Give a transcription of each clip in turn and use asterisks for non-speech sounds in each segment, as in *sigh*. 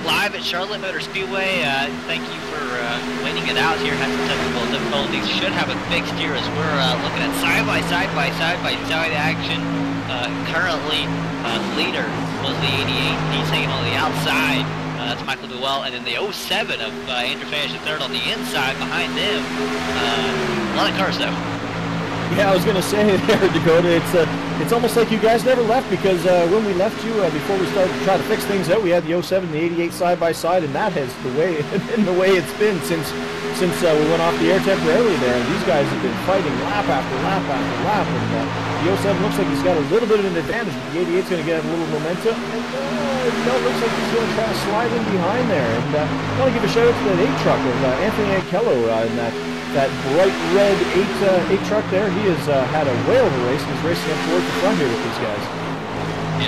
back live at Charlotte Motor Speedway. Uh, thank you for uh, waiting it out here. Had some technical difficulties. Should have a fixed here as we're uh, looking at side by side by side by side action. Uh, currently, uh, leader was the 88. He's hanging on the outside. Uh, that's Michael Duell, and then the 07 of Andrew Fash, third on the inside behind them. a lot of cars though. *laughs* Yeah, I was gonna say *laughs* there, Dakota. It's uh, it's almost like you guys never left because uh, when we left you uh, before we started to try to fix things out, we had the 07 and the 88 side by side, and that has the way *laughs* in the way it's been since since uh, we went off the air temporarily there. And these guys have been fighting lap after lap after lap, and uh, the 07 looks like he's got a little bit of an advantage. The 88's going to get a little momentum, and uh, it looks like he's going to try to slide in behind there. And uh, I want to give a shout out to that 8 truck of Anthony Ankello in that that bright red 8 uh, 8 truck there. He has uh, had a whale of a race is racing up towards the front here with these guys.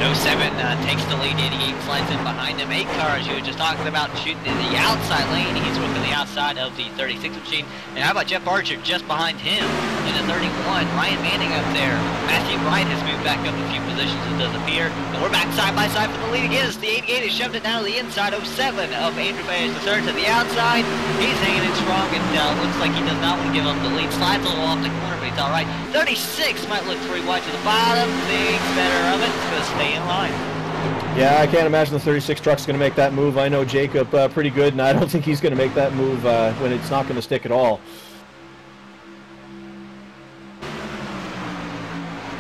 Know, 07 uh, takes the lead, 88 slides in behind him. 8 cars you were just talking about shooting in the outside lane. He's working the outside of the 36 machine. And how about Jeff Archer just behind him in the 31? Ryan Manning up there. Matthew Wright has moved back up a few positions. It does appear. And we're back side by side for the lead again as the 88 has shoved it down to the inside. 07 of Andrew Bayes, the third to the outside. He's hanging it strong and uh, looks like he does not want to give up the lead. Slides a little off the corner, but he's all right. 36 might look three wide to the bottom. Thinks better of it. It's stay in line. Yeah, I can't imagine the 36 truck's going to make that move. I know Jacob uh, pretty good, and I don't think he's going to make that move uh, when it's not going to stick at all.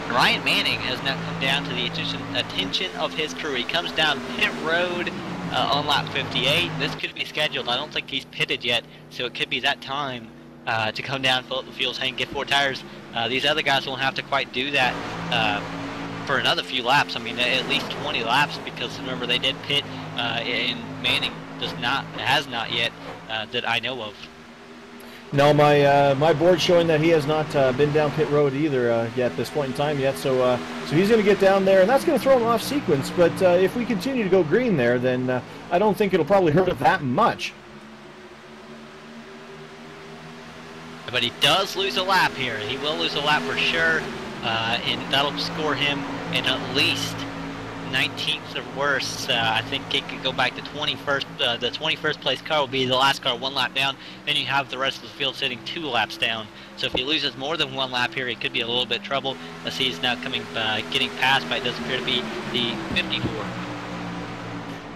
Ryan Manning has now come down to the attention, attention of his crew. He comes down pit road uh, on lap 58. This could be scheduled. I don't think he's pitted yet, so it could be that time uh, to come down, fill up the fuel tank, get four tires. Uh, these other guys won't have to quite do that uh, for another few laps. I mean, at least 20 laps because remember they did pit, uh, and Manning does not has not yet uh, that I know of. No, my uh, my board showing that he has not uh, been down pit road either uh, yet at this point in time yet. So uh, so he's going to get down there, and that's going to throw him off sequence. But uh, if we continue to go green there, then uh, I don't think it'll probably hurt him that much. But he does lose a lap here. He will lose a lap for sure, and that'll score him in at least 19th or worse. Uh, I think it could go back to 21st. Uh, the 21st place car will be the last car one lap down. Then you have the rest of the field sitting two laps down. So if he loses more than one lap here, it could be a little bit trouble. As he's now coming, uh, getting past, but it does appear to be the 54.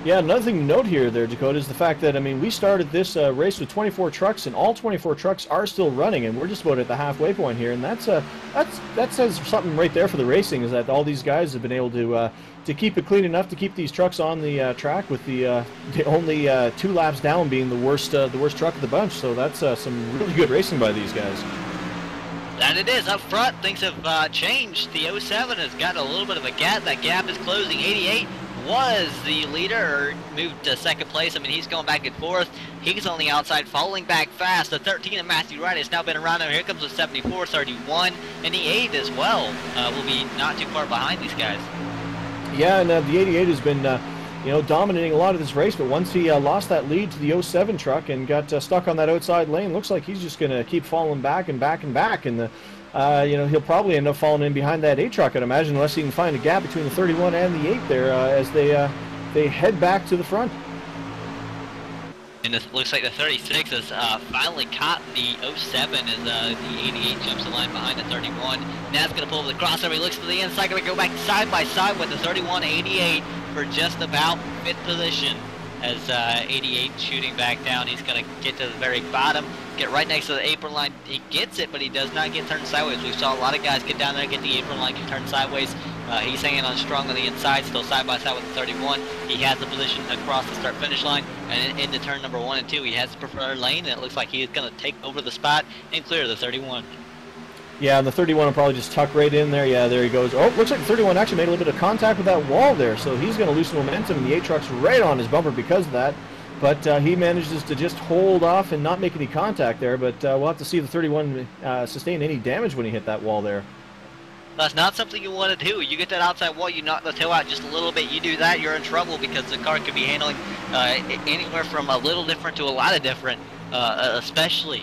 Yeah, another thing to note here, there, Dakota, is the fact that I mean we started this uh, race with 24 trucks, and all 24 trucks are still running, and we're just about at the halfway point here, and that's uh, that's that says something right there for the racing is that all these guys have been able to uh, to keep it clean enough to keep these trucks on the uh, track with the uh, *laughs* the only uh, two laps down being the worst uh, the worst truck of the bunch. So that's uh, some really good racing by these guys. And it is up front. Things have uh, changed. The 07 has got a little bit of a gap. That gap is closing. 88 was the leader, moved to second place. I mean, he's going back and forth. He's on the outside, falling back fast. The 13 of Matthew Wright has now been around him. Here comes the 74, 31, and the 8 as well. Uh, will be not too far behind these guys. Yeah, and uh, the 88 has been, uh, you know, dominating a lot of this race. But once he uh, lost that lead to the 07 truck and got uh, stuck on that outside lane, looks like he's just going to keep falling back and back and back. And the uh, you know, he'll probably end up falling in behind that 8 truck, I'd imagine, unless he can find a gap between the 31 and the 8 there uh, as they uh, they head back to the front. And it looks like the 36 has uh, finally caught the 07 as uh, the 88 jumps the line behind the 31. Now it's going to pull over the crossover. He looks to the inside, going to go back side by side with the 31 88 for just about fifth position as uh, 88 shooting back down. He's going to get to the very bottom, get right next to the apron line. He gets it, but he does not get turned sideways. We saw a lot of guys get down there, get the apron line, get turned sideways. Uh, he's hanging on strong on the inside, still side by side with the 31. He has the position across the start finish line, and into turn number one and two, he has the preferred lane, and it looks like he is going to take over the spot and clear the 31. Yeah, and the 31 will probably just tuck right in there. Yeah, there he goes. Oh, looks like the 31 actually made a little bit of contact with that wall there, so he's going to lose momentum, and the 8 truck's right on his bumper because of that. But uh, he manages to just hold off and not make any contact there, but uh, we'll have to see the 31 uh, sustain any damage when he hit that wall there. That's not something you want to do. You get that outside wall, you knock the tail out just a little bit. You do that, you're in trouble because the car could be handling uh, anywhere from a little different to a lot of different, uh, especially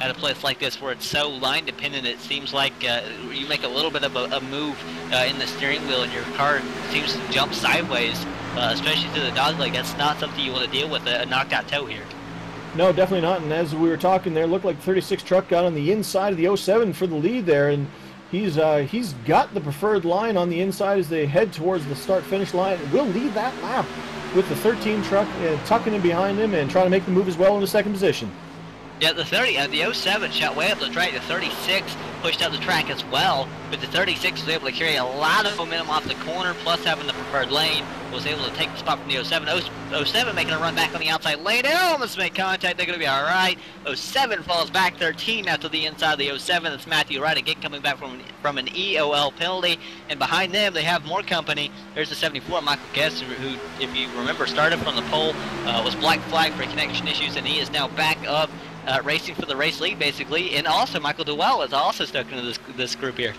at a place like this where it's so line dependent it seems like uh, you make a little bit of a, a move uh, in the steering wheel and your car seems to jump sideways uh, especially through the dog leg. That's not something you want to deal with a, knocked out toe here. No, definitely not. And as we were talking there, looked like 36 truck got on the inside of the 07 for the lead there, and he's uh, he's got the preferred line on the inside as they head towards the start-finish line. We'll lead that lap with the 13 truck uh, tucking in behind him and trying to make the move as well in the second position. Yeah, the 30, uh, the 07 shot way up the track. The 36 pushed up the track as well, but the 36 was able to carry a lot of momentum off the corner, plus having the preferred lane, was able to take the spot from the 07. 07 making a run back on the outside lane. They almost make contact. They're going to be all right. 07 falls back 13 after the inside of the 07. It's Matthew Wright again coming back from, from an EOL penalty. And behind them, they have more company. There's the 74, Michael Guest, who, if you remember, started from the pole, uh, was black flag for connection issues, and he is now back up uh, racing for the race lead, basically. And also, Michael Duell is also stuck into this this group here.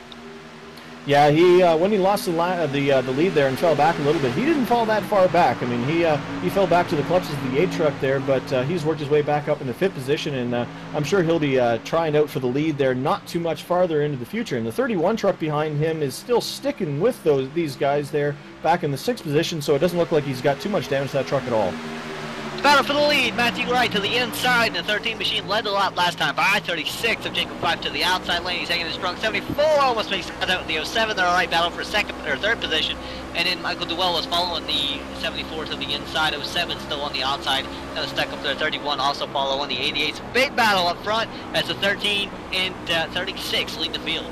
Yeah, he uh, when he lost the uh, the uh, the lead there and fell back a little bit, he didn't fall that far back. I mean, he uh, he fell back to the clutches of the eight truck there, but uh, he's worked his way back up in the fifth position, and I'm sure he'll be trying out for the lead there, not too much farther into the future. And the 31 truck behind him is still sticking with those these guys there back in the sixth position, so it doesn't look like he's got too much damage to that truck at all. Battle for the lead. Matthew Wright to the inside. And the 13 machine led the lap last time by 36 of Jacob Fife to the outside lane. He's hanging a strong 74. Almost makes it out with the 07. They're all right. Battle for second or third position. And then Michael Duell was following the 74 to the inside. 07 still on the outside. Now stuck up there. 31 also following the 88. big battle up front as the 13 and uh, 36 lead the field.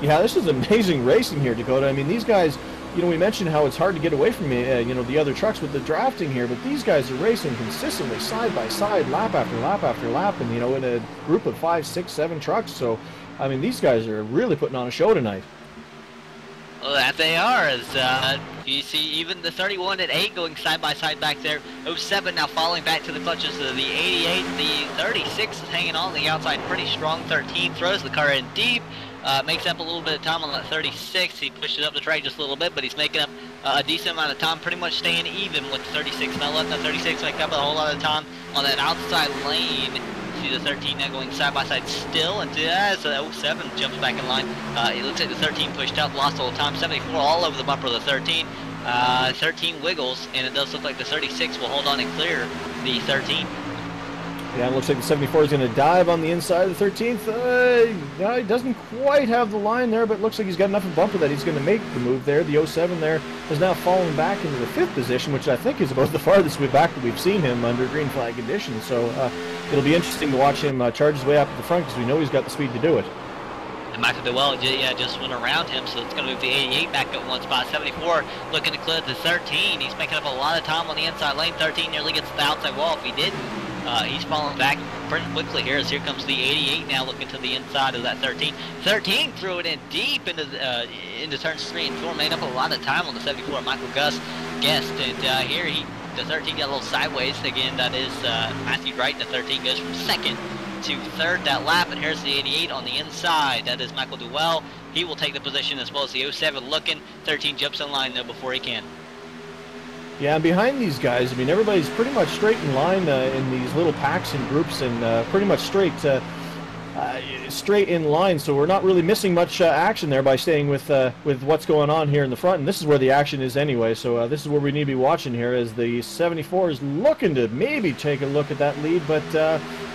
Yeah, this is amazing racing here, Dakota. I mean, these guys you know, we mentioned how it's hard to get away from uh, you know the other trucks with the drafting here, but these guys are racing consistently, side by side, lap after lap after lap, and you know, in a group of five, six, seven trucks. So, I mean, these guys are really putting on a show tonight. Well, that they are, as uh, you see even the 31 at 8 going side by side back there. 07 now falling back to the clutches of the 88. The 36 is hanging on the outside pretty strong. 13 throws the car in deep. Uh, makes up a little bit of time on that 36. He pushed it up the track just a little bit, but he's making up uh, a decent amount of time, pretty much staying even with the 36. Not letting the 36 make up a whole lot of time on that outside lane. See the 13 now going side by side still, and as the 07 jumps back in line, uh, it looks like the 13 pushed up, lost a little time. 74 all over the bumper of the 13. Uh, 13 wiggles, and it does look like the 36 will hold on and clear the 13. Yeah, it looks like the 74 is going to dive on the inside of the 13th. Uh, he doesn't quite have the line there, but looks like he's got enough of a bumper that he's going to make the move there. The 07 there has now fallen back into the fifth position, which I think is about the farthest way back that we've seen him under green flag conditions. So uh, it'll be interesting to watch him uh, charge his way up at the front because we know he's got the speed to do it. And Michael Duell, yeah, just went around him, so it's going to move the 88 back up one spot. 74 looking to clear the 13. He's making up a lot of time on the inside lane. 13 nearly gets to the outside wall. If he didn't, uh, he's falling back pretty quickly here as here comes the 88 now looking to the inside of that 13. 13 threw it in deep into uh, into turns three and four, made up a lot of time on the 74 Michael Gus guest, and uh, here he the 13 got a little sideways again. That is uh, Matthew Wright. The 13 goes from second to third that lap, and here's the 88 on the inside. That is Michael Duell. He will take the position as well as the 07 looking. 13 jumps in line though before he can. Yeah, and behind these guys, I mean, everybody's pretty much straight in line uh, in these little packs and groups, and uh, pretty much straight, uh, uh straight in line. So we're not really missing much uh, action there by staying with with what's going on here in the front. And this is where the action is anyway. So this is where we need to be watching here, as the 74 is looking to maybe take a look at that lead, but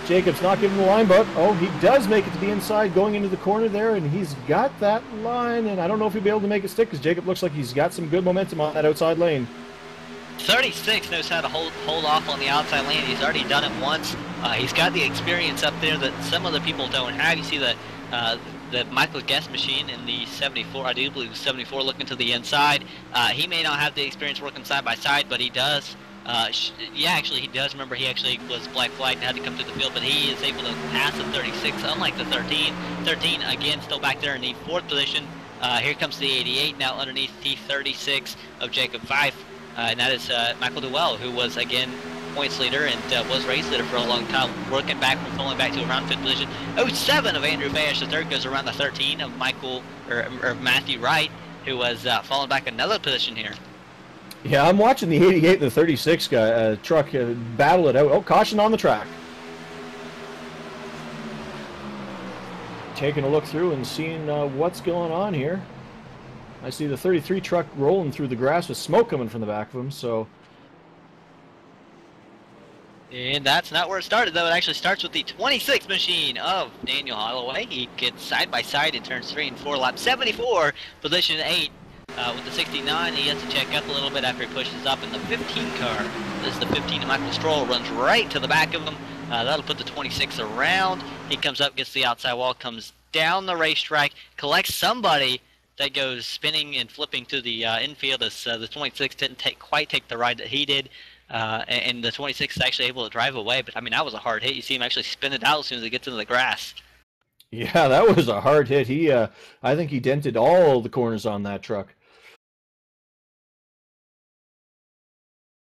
Jacob's not giving the line. But oh, he does make it to the inside, going into the corner there, and he's got that line. And I don't know if he'll be able to make it stick, because Jacob looks like he's got some good momentum on that outside lane. 36 knows how to hold hold off on the outside lane. He's already done it once. Uh, he's got the experience up there that some other people don't have. You see the uh, the Michael Guest machine in the 74, I do believe 74 looking to the inside. Uh, he may not have the experience working side by side, but he does. Uh, yeah, actually he does. Remember, he actually was black flagged and had to come to the field, but he is able to pass the 36, unlike the 13. 13, again, still back there in the fourth position. Uh, here comes the 88 now underneath T36 of Jacob Fife. Uh, and that is uh, Michael Duell, who was, again, points leader and uh, was race leader for a long time, working back from falling back to around fifth position. 07 of Andrew Fayesh, the third, goes around the 13 of Michael, or, or Matthew Wright, who was uh, falling back another position here. Yeah, I'm watching the 88 and the 36 guy, uh, truck uh, battle it out. Oh, caution on the track. Taking a look through and seeing what's going on here. I see the 33 truck rolling through the grass with smoke coming from the back of him. So. And that's not where it started, though. It actually starts with the 26 machine of Daniel Holloway. He gets side by side in turns three and four, lap 74, position eight. Uh, with the 69, he has to check up a little bit after he pushes up in the 15 car. This is the 15 of Michael Stroll, runs right to the back of him. Uh, that'll put the 26 around. He comes up, gets the outside wall, comes down the racetrack, collects somebody that goes spinning and flipping to the uh, infield. As, uh, the 26 didn't take quite take the ride that he did. Uh, and the 26 is actually able to drive away, but I mean that was a hard hit. You see him actually spin it out as soon as it gets into the grass. Yeah, that was a hard hit. He, uh, I think he dented all the corners on that truck.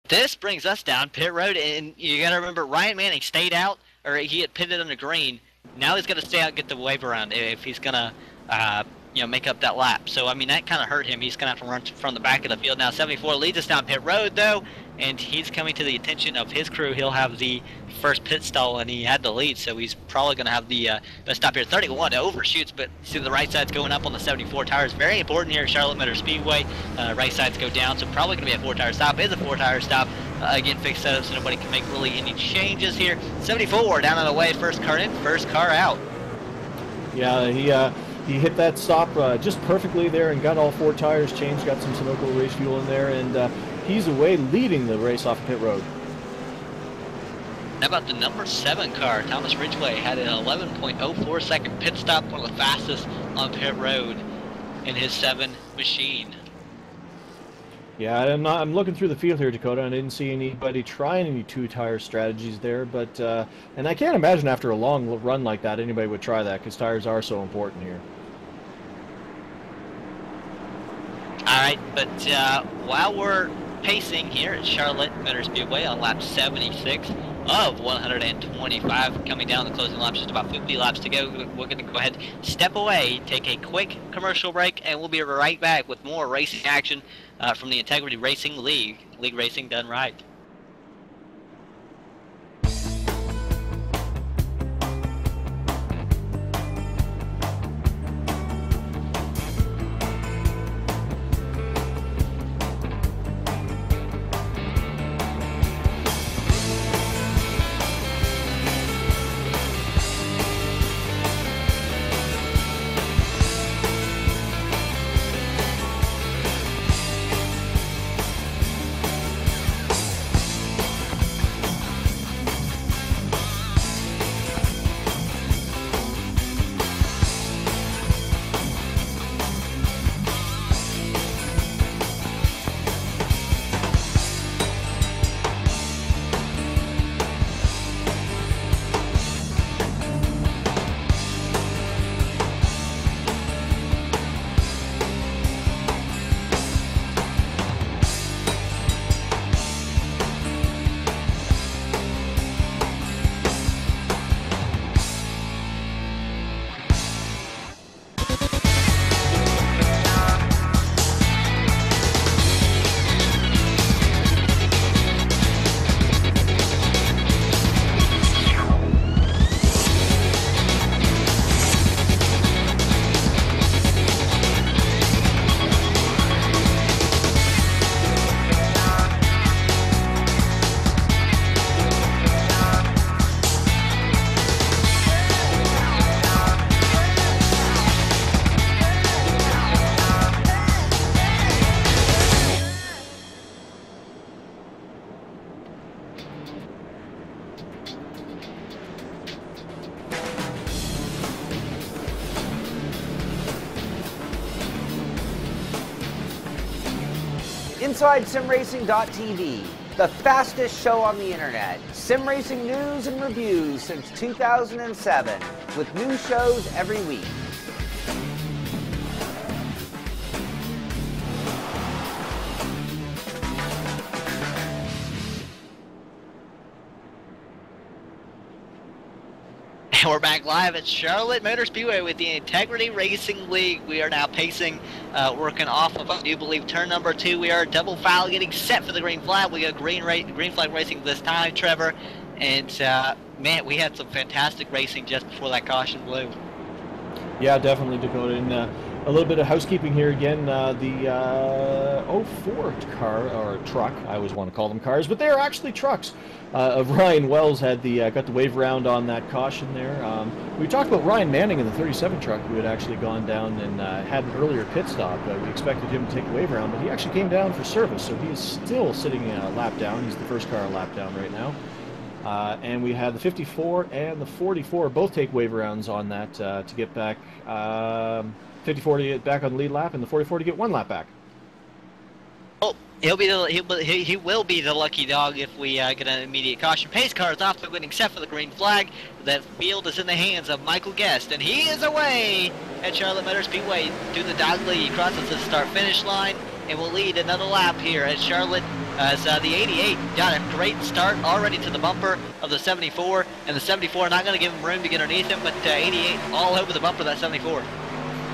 This brings us down pit road, and you got to remember Ryan Manning stayed out, or he had pitted on the green. Now he's going to stay out and get the wave around if he's gonna, uh, you know, make up that lap. So I mean that kind of hurt him. He's gonna have to run from the back of the field now. 74 leads us down pit road though, and he's coming to the attention of his crew. He'll have the first pit stall, and he had the lead, so he's probably going to have the uh, best stop here. 31 overshoots, but see the right side's going up on the 74 tires. Very important here at Charlotte Motor Speedway. Uh, right sides go down, so probably going to be a four-tire stop. It is a four-tire stop. Uh, again, fixed setup, so nobody can make really any changes here. 74 down on the way. First car in, first car out. Yeah, he uh, he hit that stop uh, just perfectly there and got all four tires changed. Got some Sunoco race fuel in there, and uh, he's away leading the race off pit road. How about the number seven car? Thomas Ridgway had an 11.04 second pit stop, one of the fastest on pit road in his seven machine. Yeah, I'm not. I'm looking through the field here, Dakota, and I didn't see anybody trying any two-tire strategies there. But uh, and I can't imagine after a long run like that anybody would try that because tires are so important here. All right, but uh, while we're pacing here at Charlotte Motor Speedway on lap 76 of 125, coming down the closing laps, just about 50 laps to go. We're going to go ahead, step away, take a quick commercial break, and we'll be right back with more racing action uh, from the Integrity Racing League. League racing done right. InsideSimRacing.tv, the fastest show on the internet. Sim racing news and reviews since 2007, with new shows every week. And *laughs* we're back live at Charlotte Motor Speedway with the Integrity Racing League. We are now pacing, uh, working off of, I do believe, turn number two. We are double foul, getting set for the green flag. We got green, green flag racing this time, Trevor. And, uh, man, we had some fantastic racing just before that caution blew. Yeah, definitely, Dakota. And uh, a little bit of housekeeping here again. Uh, the uh, 04 car or truck, I always want to call them cars, but they're actually trucks. Uh, of Ryan Wells had the uh, got the wave around on that caution there. Um, we talked about Ryan Manning in the 37 truck, who had actually gone down and uh, had an earlier pit stop. Uh, we expected him to take the wave around, but he actually came down for service, so he is still sitting a lap down. He's the first car lap down right now. Uh, and we had the 54 and the 44 both take wave rounds on that uh, to get back. Um, 54 to get back on the lead lap, and the 44 to get one lap back. Oh, he'll be the he'll, he, he will be the lucky dog if we uh, get an immediate caution. Pace car is off the winning set for the green flag. That field is in the hands of Michael Guest, and he is away at Charlotte Motor Speedway to the dog lead. He crosses the start finish line and will lead another lap here at Charlotte as uh, the 88 got a great start already to the bumper of the 74, and the 74 not going to give him room to get underneath him, but uh, 88 all over the bumper of that 74.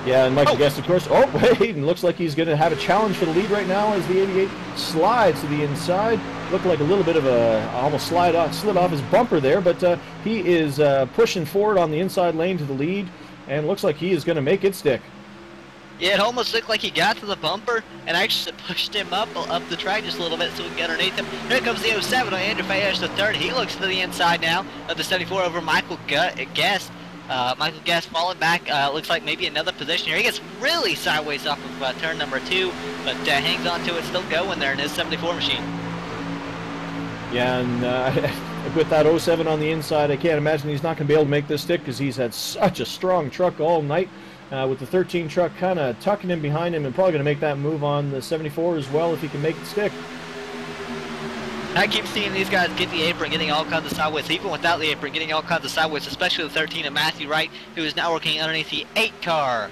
Yeah, and Michael Oh. Guest, of course. Oh, *laughs* wait, and looks like he's going to have a challenge for the lead right now as the 88 slides to the inside. Looked like a little bit of a almost slide off, slid off his bumper there, but uh, he is uh, pushing forward on the inside lane to the lead, and looks like he is going to make it stick. Yeah, it almost looked like he got to the bumper and actually pushed him up up the track just a little bit so we can get underneath him. Here comes the 07 on Andrew Fayez, the third. He looks to the inside now of the 74 over Michael Gu- Guest. Uh, Michael Guest falling back. Uh, looks like maybe another position here. He gets really sideways off of uh, turn number two, but uh, hangs on to it, still going there in his 74 machine. Yeah, and uh, *laughs* with that 07 on the inside, I can't imagine he's not going to be able to make this stick because he's had such a strong truck all night. Uh, with the 13 truck kind of tucking him behind him and probably going to make that move on the 74 as well if he can make it stick. I keep seeing these guys get the apron, getting all kinds of sideways, even without the apron, getting all kinds of sideways, especially the 13 of Matthew Wright, who is now working underneath the 8 car.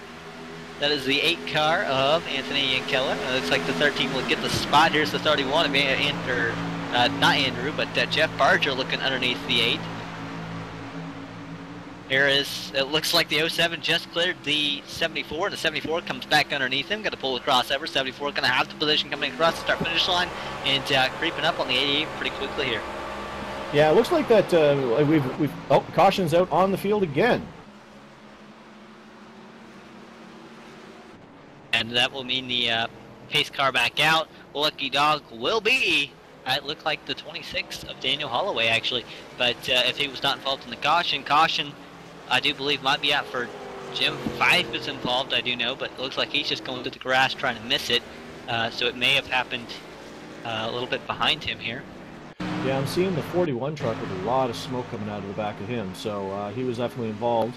That is the 8 car of Anthony Yankella. Uh, looks like the 13 will get the spot. Here's the 31 of Andrew, uh, not Andrew, but uh, Jeff Barger looking underneath the 8. Here is, it looks like the 07 just cleared the 74, and the 74 comes back underneath him. Got to pull the crossover. 74 going to have the position coming across the start finish line and uh, creeping up on the 88 pretty quickly here. Yeah, it looks like that uh, we've, we've, oh, caution's out on the field again. And that will mean the uh, pace car back out. Lucky dog will be, it looked like the 26 of Daniel Holloway actually. But uh, if he was not involved in the caution, caution I do believe might be out for Jim Fife is involved, I do know, but it looks like he's just going to the grass trying to miss it. Uh, so it may have happened uh, a little bit behind him here. Yeah, I'm seeing the 41 truck with a lot of smoke coming out of the back of him, so uh, he was definitely involved.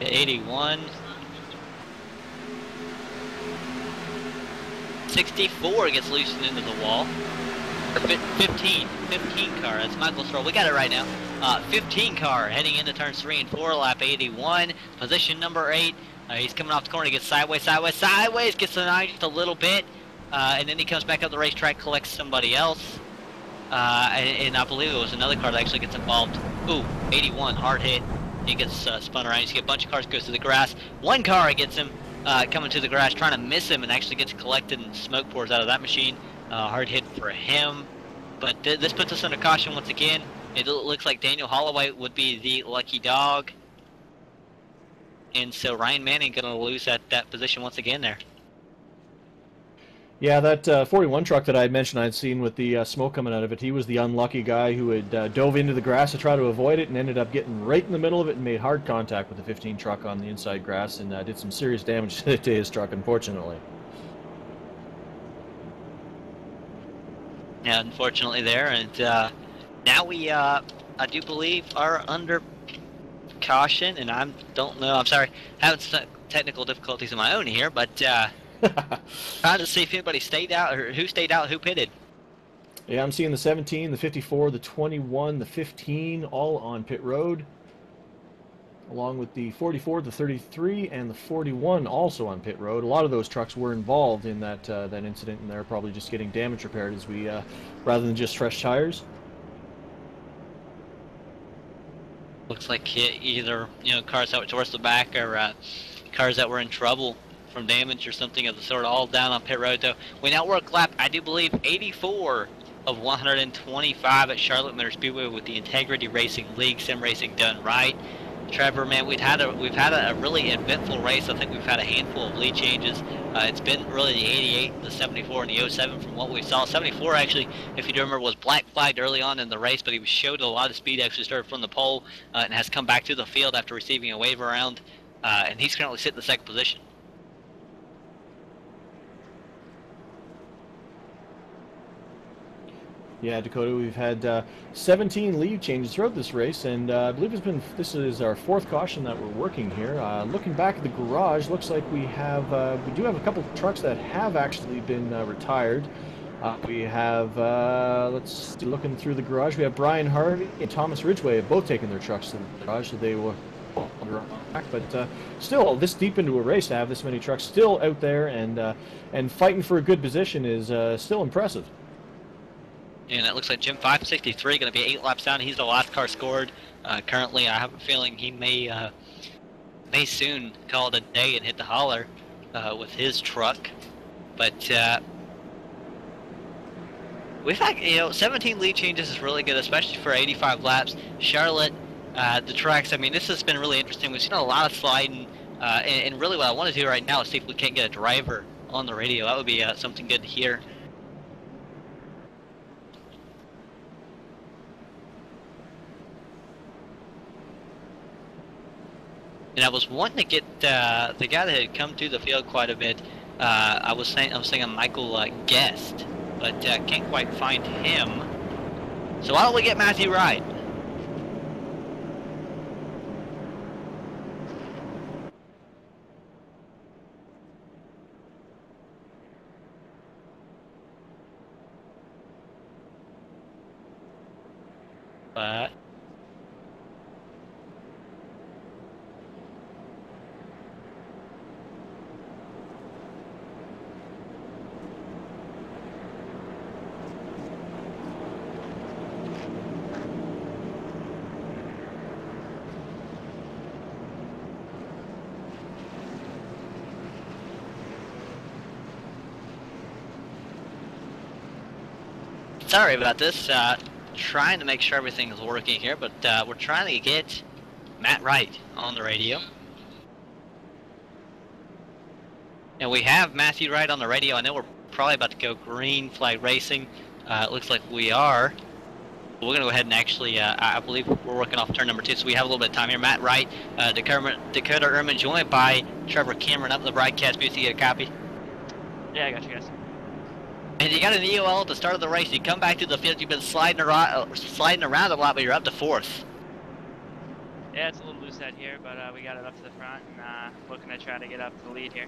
81. 64 gets loosened into the wall. 15. 15 car. That's Michael Stroll. We got it right now. Uh, 15 car heading into turns 3 and 4, lap 81. Position number 8. Uh, he's coming off the corner. Gets sideways, sideways, sideways. Gets the 9 just a little bit. Uh, and then he comes back up the racetrack, collects somebody else. Uh, and, and I believe it was another car that actually gets involved. Ooh, 81, hard hit. He gets uh, spun around. You see a bunch of cars goes to the grass. One car gets him uh, coming to the grass, trying to miss him, and actually gets collected, and smoke pours out of that machine. Hard hit for him. But th this puts us under caution once again. It looks like Daniel Holloway would be the lucky dog. And so Ryan Manning going to lose that, that position once again there. Yeah, that uh, 41 truck that I had mentioned I'd seen with the uh, smoke coming out of it, he was the unlucky guy who had uh, dove into the grass to try to avoid it and ended up getting right in the middle of it and made hard contact with the 15 truck on the inside grass and uh, did some serious damage *laughs* to his truck, unfortunately. Yeah, unfortunately there, and uh, now we, uh, I do believe, are under caution, and I don't know, I'm sorry, having some technical difficulties of my own here, but uh, *laughs* trying to see if anybody stayed out, or who stayed out, who pitted. Yeah, I'm seeing the 17, the 54, the 21, the 15, all on pit road. Along with the 44, the 33, and the 41 also on pit road. A lot of those trucks were involved in that uh, that incident, and they're probably just getting damage repaired as we, uh, rather than just fresh tires. Looks like e- either, you know, cars that were towards the back or uh, cars that were in trouble from damage or something of the sort, all down on pit road. Though we now work lap, I do believe, 84 of 125 at Charlotte Motor Speedway with the Integrity Racing League Sim Racing done right. Trevor, man, we've had a we've had a, really eventful race. I think we've had a handful of lead changes. Uh, it's been really the 88, the 74, and the 07 from what we saw. 74 actually, if you do remember, was black flagged early on in the race, but he showed a lot of speed. Actually started from the pole uh, and has come back to the field after receiving a wave around, uh, and he's currently sitting in the second position. Yeah, Dakota, we've had uh, 17 lead changes throughout this race, and uh, I believe it's been this is our fourth caution that we're working here. Uh, looking back at the garage, looks like we have uh, we do have a couple of trucks that have actually been uh, retired. Uh, we have let's see, looking through the garage, we have Brian Harvey and Thomas Ridgway have both taken their trucks to the garage, so they were. But still, this deep into a race to have this many trucks still out there and and fighting for a good position is still impressive. And it looks like Jim 563 going to be eight laps down. He's the last car scored. Uh, currently, I have a feeling he may uh, may soon call it a day and hit the holler uh, with his truck. But uh, we've had, you know, 17 lead changes is really good, especially for 85 laps. Charlotte, uh, the tracks, I mean, this has been really interesting. We've seen a lot of sliding. Uh, and, and, really what I want to do right now is see if we can't get a driver on the radio. That would be something good to hear. And I was wanting to get uh, the guy that had come through the field quite a bit. Uh, I was saying I was saying Michael uh, Guest, but uh, can't quite find him. So why don't we get Matthew Wright? But sorry about this. Uh, trying to make sure everything is working here, but uh, we're trying to get Matt Wright on the radio. And we have Matthew Wright on the radio. I know we're probably about to go green flag racing. Uh, it looks like we are. We're going to go ahead and actually, uh, I believe we're working off turn number two, so we have a little bit of time here. Matt Wright, uh, Dakota, Dakota Erman, joined by Trevor Cameron up in the broadcast booth. You get a copy? Yeah, I got you guys. And you got an EOL at the start of the race. You come back to the field. You've been sliding around, uh, sliding around a lot, but you're up to fourth. Yeah, it's a little loose out here, but uh, we got it up to the front and uh, looking to try to get up to the lead here.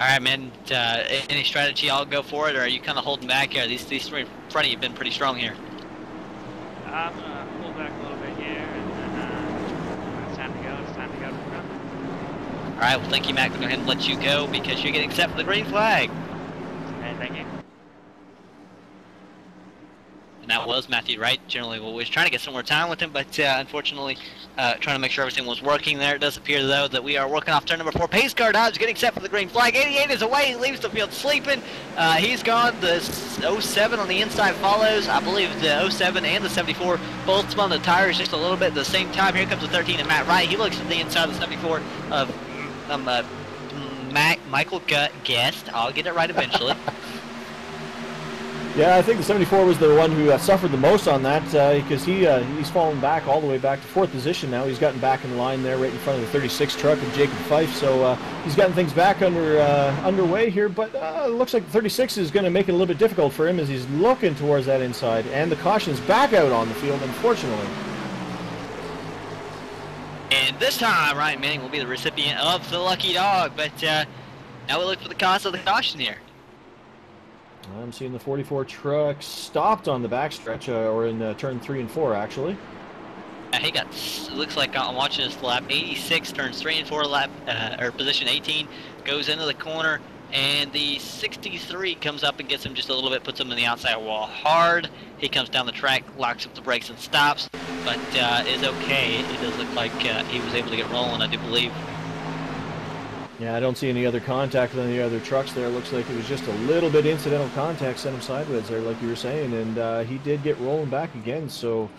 All right, man. Uh, any strategy? I'll go for it, or are you kind of holding back here? These these three in front of you have been pretty strong here. I'm gonna pull back a little bit here, and then uh, it's time to go. It's time to go to the front. All right. Well, thank you, Matt. We'll go ahead and let you go because you're getting set for the green flag. Thank you. And that was Matthew Wright. Generally, we was trying to get some more time with him, but uh, unfortunately, uh, trying to make sure everything was working there. It does appear, though, that we are working off turn number four. Pace car Dodge getting set for the green flag. 88 is away. He leaves the field sleeping. Uh, he's gone. The 07 on the inside follows. I believe the 07 and the 74 both spun the tires just a little bit at the same time. Here comes the 13 and Matt Wright. He looks at the inside of the 74 of um, uh, Mac, Michael Guest. I'll get it right eventually. *laughs* Yeah, I think the 74 was the one who uh, suffered the most on that because uh, he uh, he's fallen back all the way back to fourth position now. He's gotten back in line there, right in front of the 36 truck of Jacob Fife. So uh, he's gotten things back under uh, underway here. But uh, it looks like the 36 is going to make it a little bit difficult for him as he's looking towards that inside, and the caution is back out on the field, unfortunately. And this time, Ryan Manning will be the recipient of the lucky dog. But now we look for the cost of the caution here. I'm seeing the 44 truck stopped on the backstretch, uh, or in uh, turn three and four, actually. Yeah, he got. Looks like I'm watching this lap. 86 turns three and four lap, uh, or position 18 goes into the corner, and the 63 comes up and gets him just a little bit, puts him in the outside wall hard. He comes down the track, locks up the brakes, and stops, but uh, is okay. It does look like uh, he was able to get rolling, I do believe. Yeah, I don't see any other contact with any other trucks there. Looks like it was just a little bit incidental contact, sent him sideways there, like you were saying, and uh, he did get rolling back again. So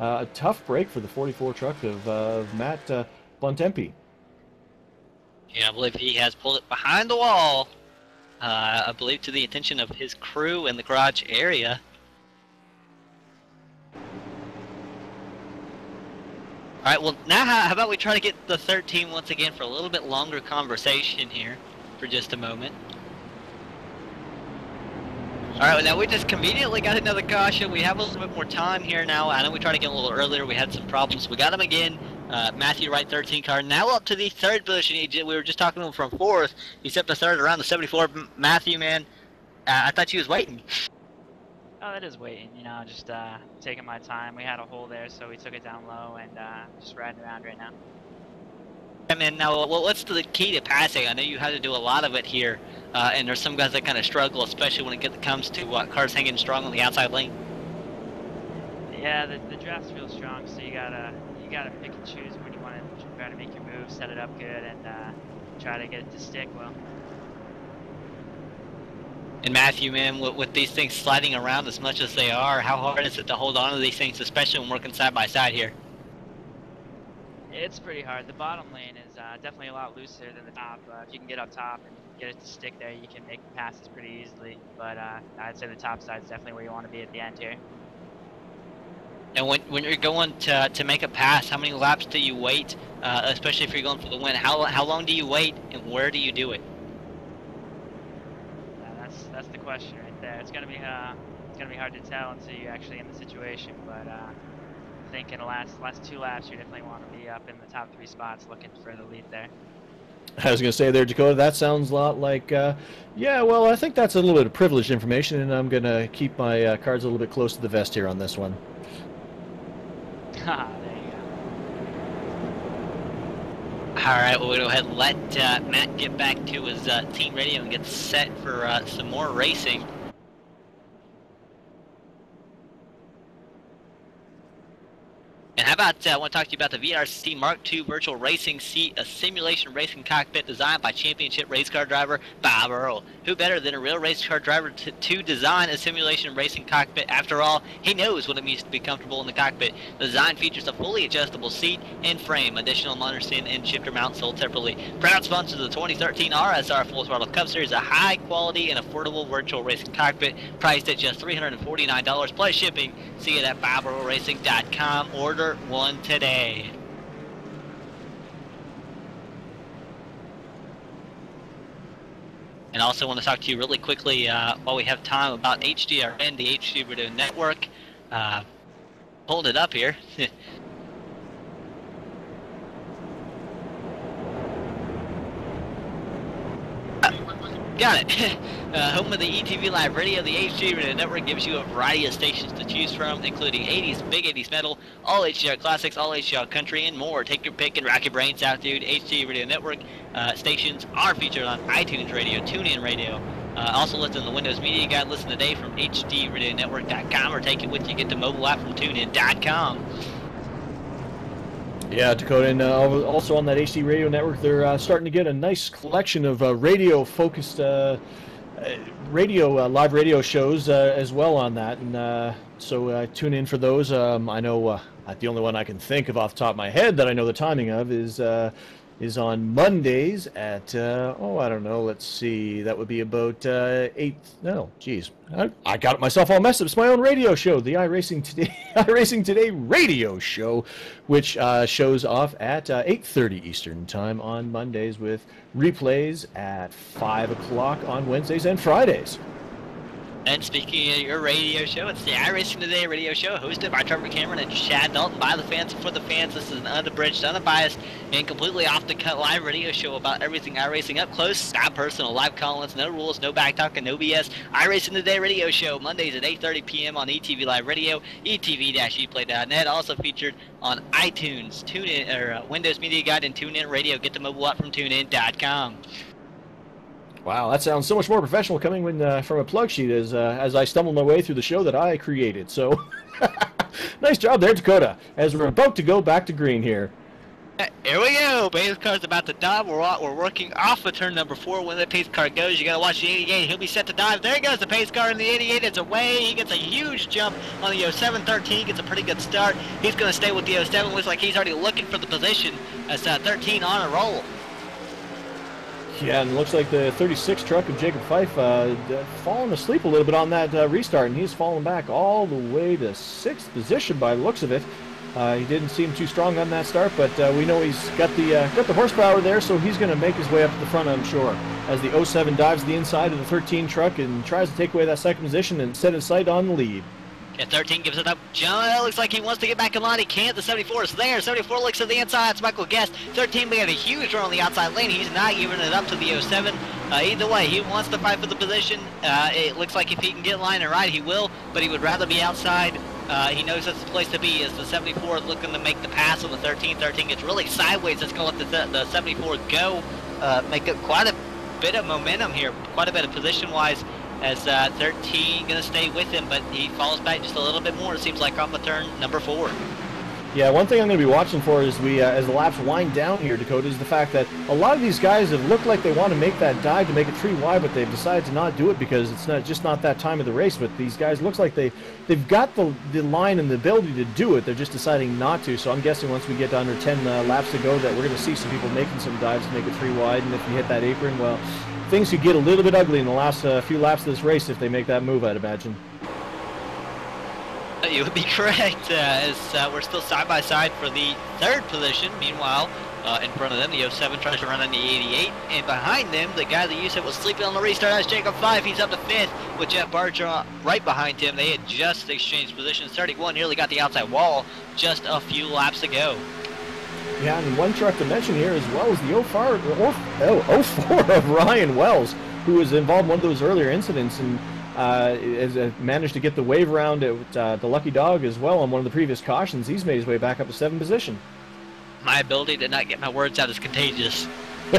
Uh, a tough break for the 44 truck of, uh, of Matt uh, Bontempi. Yeah, I believe he has pulled it behind the wall. Uh, I believe to the attention of his crew in the garage area. All right, well, now how, how about we try to get the 13 once again for a little bit longer conversation here for just a moment. All right, well, now we just conveniently got another caution. We have a little bit more time here now. I know we tried to get a little earlier. We had some problems. We got him again. Uh, Matthew Wright, 13 car, now up to the third position. He, we were just talking to him from fourth. He stepped to third around the 74. Matthew, man, uh, I thought you was waiting. Oh, that is waiting, you know, just uh, taking my time. We had a hole there, so we took it down low and uh, just riding around right now. I mean, now, well, what's the key to passing? I know you had to do a lot of it here, uh, and there's some guys that kind of struggle, especially when it get, comes to uh, cars hanging strong on the outside lane. Yeah, the, the draft's real strong, so you gotta you gotta pick and choose when you want to try to make your move, set it up good, and uh, try to get it to stick well. And Matthew, man, with, with, these things sliding around as much as they are, how hard is it to hold on to these things, especially when working side by side here? It's pretty hard. The bottom lane is uh, definitely a lot looser than the top. Uh, if you can get up top and get it to stick there, you can make passes pretty easily. But uh, I'd say the top side is definitely where you want to be at the end here. And when, when you're going to, to make a pass, how many laps do you wait, uh, especially if you're going for the win? How, how long do you wait, and where do you do it? Question right there. It's gonna be uh, it's gonna be hard to tell until you're actually in the situation. But uh, I think in the last last two laps, you definitely want to be up in the top three spots, looking for the lead there. I was going to say there, Dakota, that sounds a lot like, uh, yeah, well, I think that's a little bit of privileged information, and I'm going to keep my uh, cards a little bit close to the vest here on this one. *laughs* Ah, All right, we'll go ahead and let uh, Matt get back to his uh, team radio and get set for uh, some more racing. And how about, uh, I want to talk to you about the VRC Mark II Virtual Racing Seat, a simulation racing cockpit designed by championship race car driver Bob Earl. Who better than a real race car driver to, to design a simulation racing cockpit? After all, he knows what it means to be comfortable in the cockpit. The design features a fully adjustable seat and frame, additional monitor stand and shifter mount sold separately. Proud sponsor of the 2013 RSR Full Throttle Cup Series, a high quality and affordable virtual racing cockpit priced at just $349 plus shipping. See it at BobEarlRacing.com. Order one today. And also want to talk to you really quickly uh, while we have time about HDRN, the HD Radio Network. Uh, hold it up here. *laughs* Got it. *laughs* uh, home of the ETV Live Radio, the HD Radio Network gives you a variety of stations to choose from, including 80s, big 80s metal, all HDR classics, all HDR country, and more. Take your pick and rock your brains out, dude. HD Radio Network uh, stations are featured on iTunes Radio, TuneIn Radio. Uh, also listen to the Windows Media Guide. Listen today from HDRadioNetwork.com or take it with you. Get the mobile app from TuneIn.com. Yeah, Dakota, and uh, also on that HD radio network, they're uh, starting to get a nice collection of uh, radio-focused uh, uh, radio uh, live radio shows as well on that, and so tune in for those. Um, I know the only one I can think of off the top of my head that I know the timing of is is on Mondays at uh, oh I don't know let's see that would be about uh, eight no geez I, I got it myself all messed up it's my own radio show the iRacing Today *laughs* iRacing Today radio show which uh, shows off at uh, 8:30 Eastern time on Mondays with replays at five o'clock on Wednesdays and Fridays. And speaking of your radio show, it's the iRacing Today radio show hosted by Trevor Cameron and Chad Dalton by the fans for the fans. This is an unabridged, unbiased, and completely off the cut live radio show about everything iRacing up close, not personal, live call-ins, no rules, no back talking, no BS. iRacing Today radio show Mondays at 8:30 p.m. on ETV Live Radio, etv-eplay.net. Also featured on iTunes, TuneIn, or uh, Windows Media Guide, and TuneIn Radio. Get the mobile app from TuneIn.com. Wow, that sounds so much more professional coming when, uh, from a plug sheet as uh, as I stumble my way through the show that I created. So, *laughs* nice job there, Dakota. As we're about to go back to green here. Here we go. Pace car's about to dive. We're, we're working off of turn number four. When the pace car goes, you gotta watch the 88. He'll be set to dive. There he goes the pace car in the 88. It's away. He gets a huge jump on the 0713. Gets a pretty good start. He's gonna stay with the 07. Looks like he's already looking for the position as uh, 13 on a roll. Yeah, and it looks like the 36 truck of Jacob Fife uh, falling asleep a little bit on that uh, restart, and he's fallen back all the way to sixth position by the looks of it. Uh, he didn't seem too strong on that start, but uh, we know he's got the uh, got the horsepower there, so he's going to make his way up to the front, I'm sure. As the 07 dives the inside of the 13 truck and tries to take away that second position and set his sight on the lead. Yeah, 13 gives it up. John looks like he wants to get back in line. He can't. The 74 is there. 74 looks to the inside. It's Michael Guest. 13 made a huge run on the outside lane. He's not giving it up to the 07. Uh, either way, he wants to fight for the position. Uh, it looks like if he can get line and ride, he will, but he would rather be outside. Uh, he knows that's the place to be as the 74 is looking to make the pass on the 13. 13 gets really sideways. It's going to let the, the 74 go. Uh, make it quite a bit of momentum here, quite a bit of position-wise as uh, 13 going to stay with him, but he falls back just a little bit more, it seems like, off of turn number four. Yeah, one thing I'm going to be watching for is we, uh, as the laps wind down here, Dakota, is the fact that a lot of these guys have looked like they want to make that dive to make it three wide, but they've decided to not do it because it's not just not that time of the race. But these guys looks like they they've got the the line and the ability to do it. They're just deciding not to. So I'm guessing once we get to under 10 uh, laps to go, that we're going to see some people making some dives to make it three wide. And if we hit that apron, well, things could get a little bit ugly in the last uh, few laps of this race if they make that move, I'd imagine. *laughs* You would be correct, uh, as uh, we're still side by side for the third position. Meanwhile, uh, in front of them, the 07 tries to run on the 88, and behind them, the guy that you said was sleeping on the restart, that's Jacob Fife, He's up to fifth with Jeff Barger right behind him. They had just exchanged positions. 31 nearly got the outside wall just a few laps ago. Yeah, and one truck to mention here as well is the 04, oh, 04 of Ryan Wells, who was involved in one of those earlier incidents and has uh, managed to get the wave around at uh, the Lucky Dog as well on one of the previous cautions. He's made his way back up to seventh position. My ability to not get my words out is contagious. *laughs*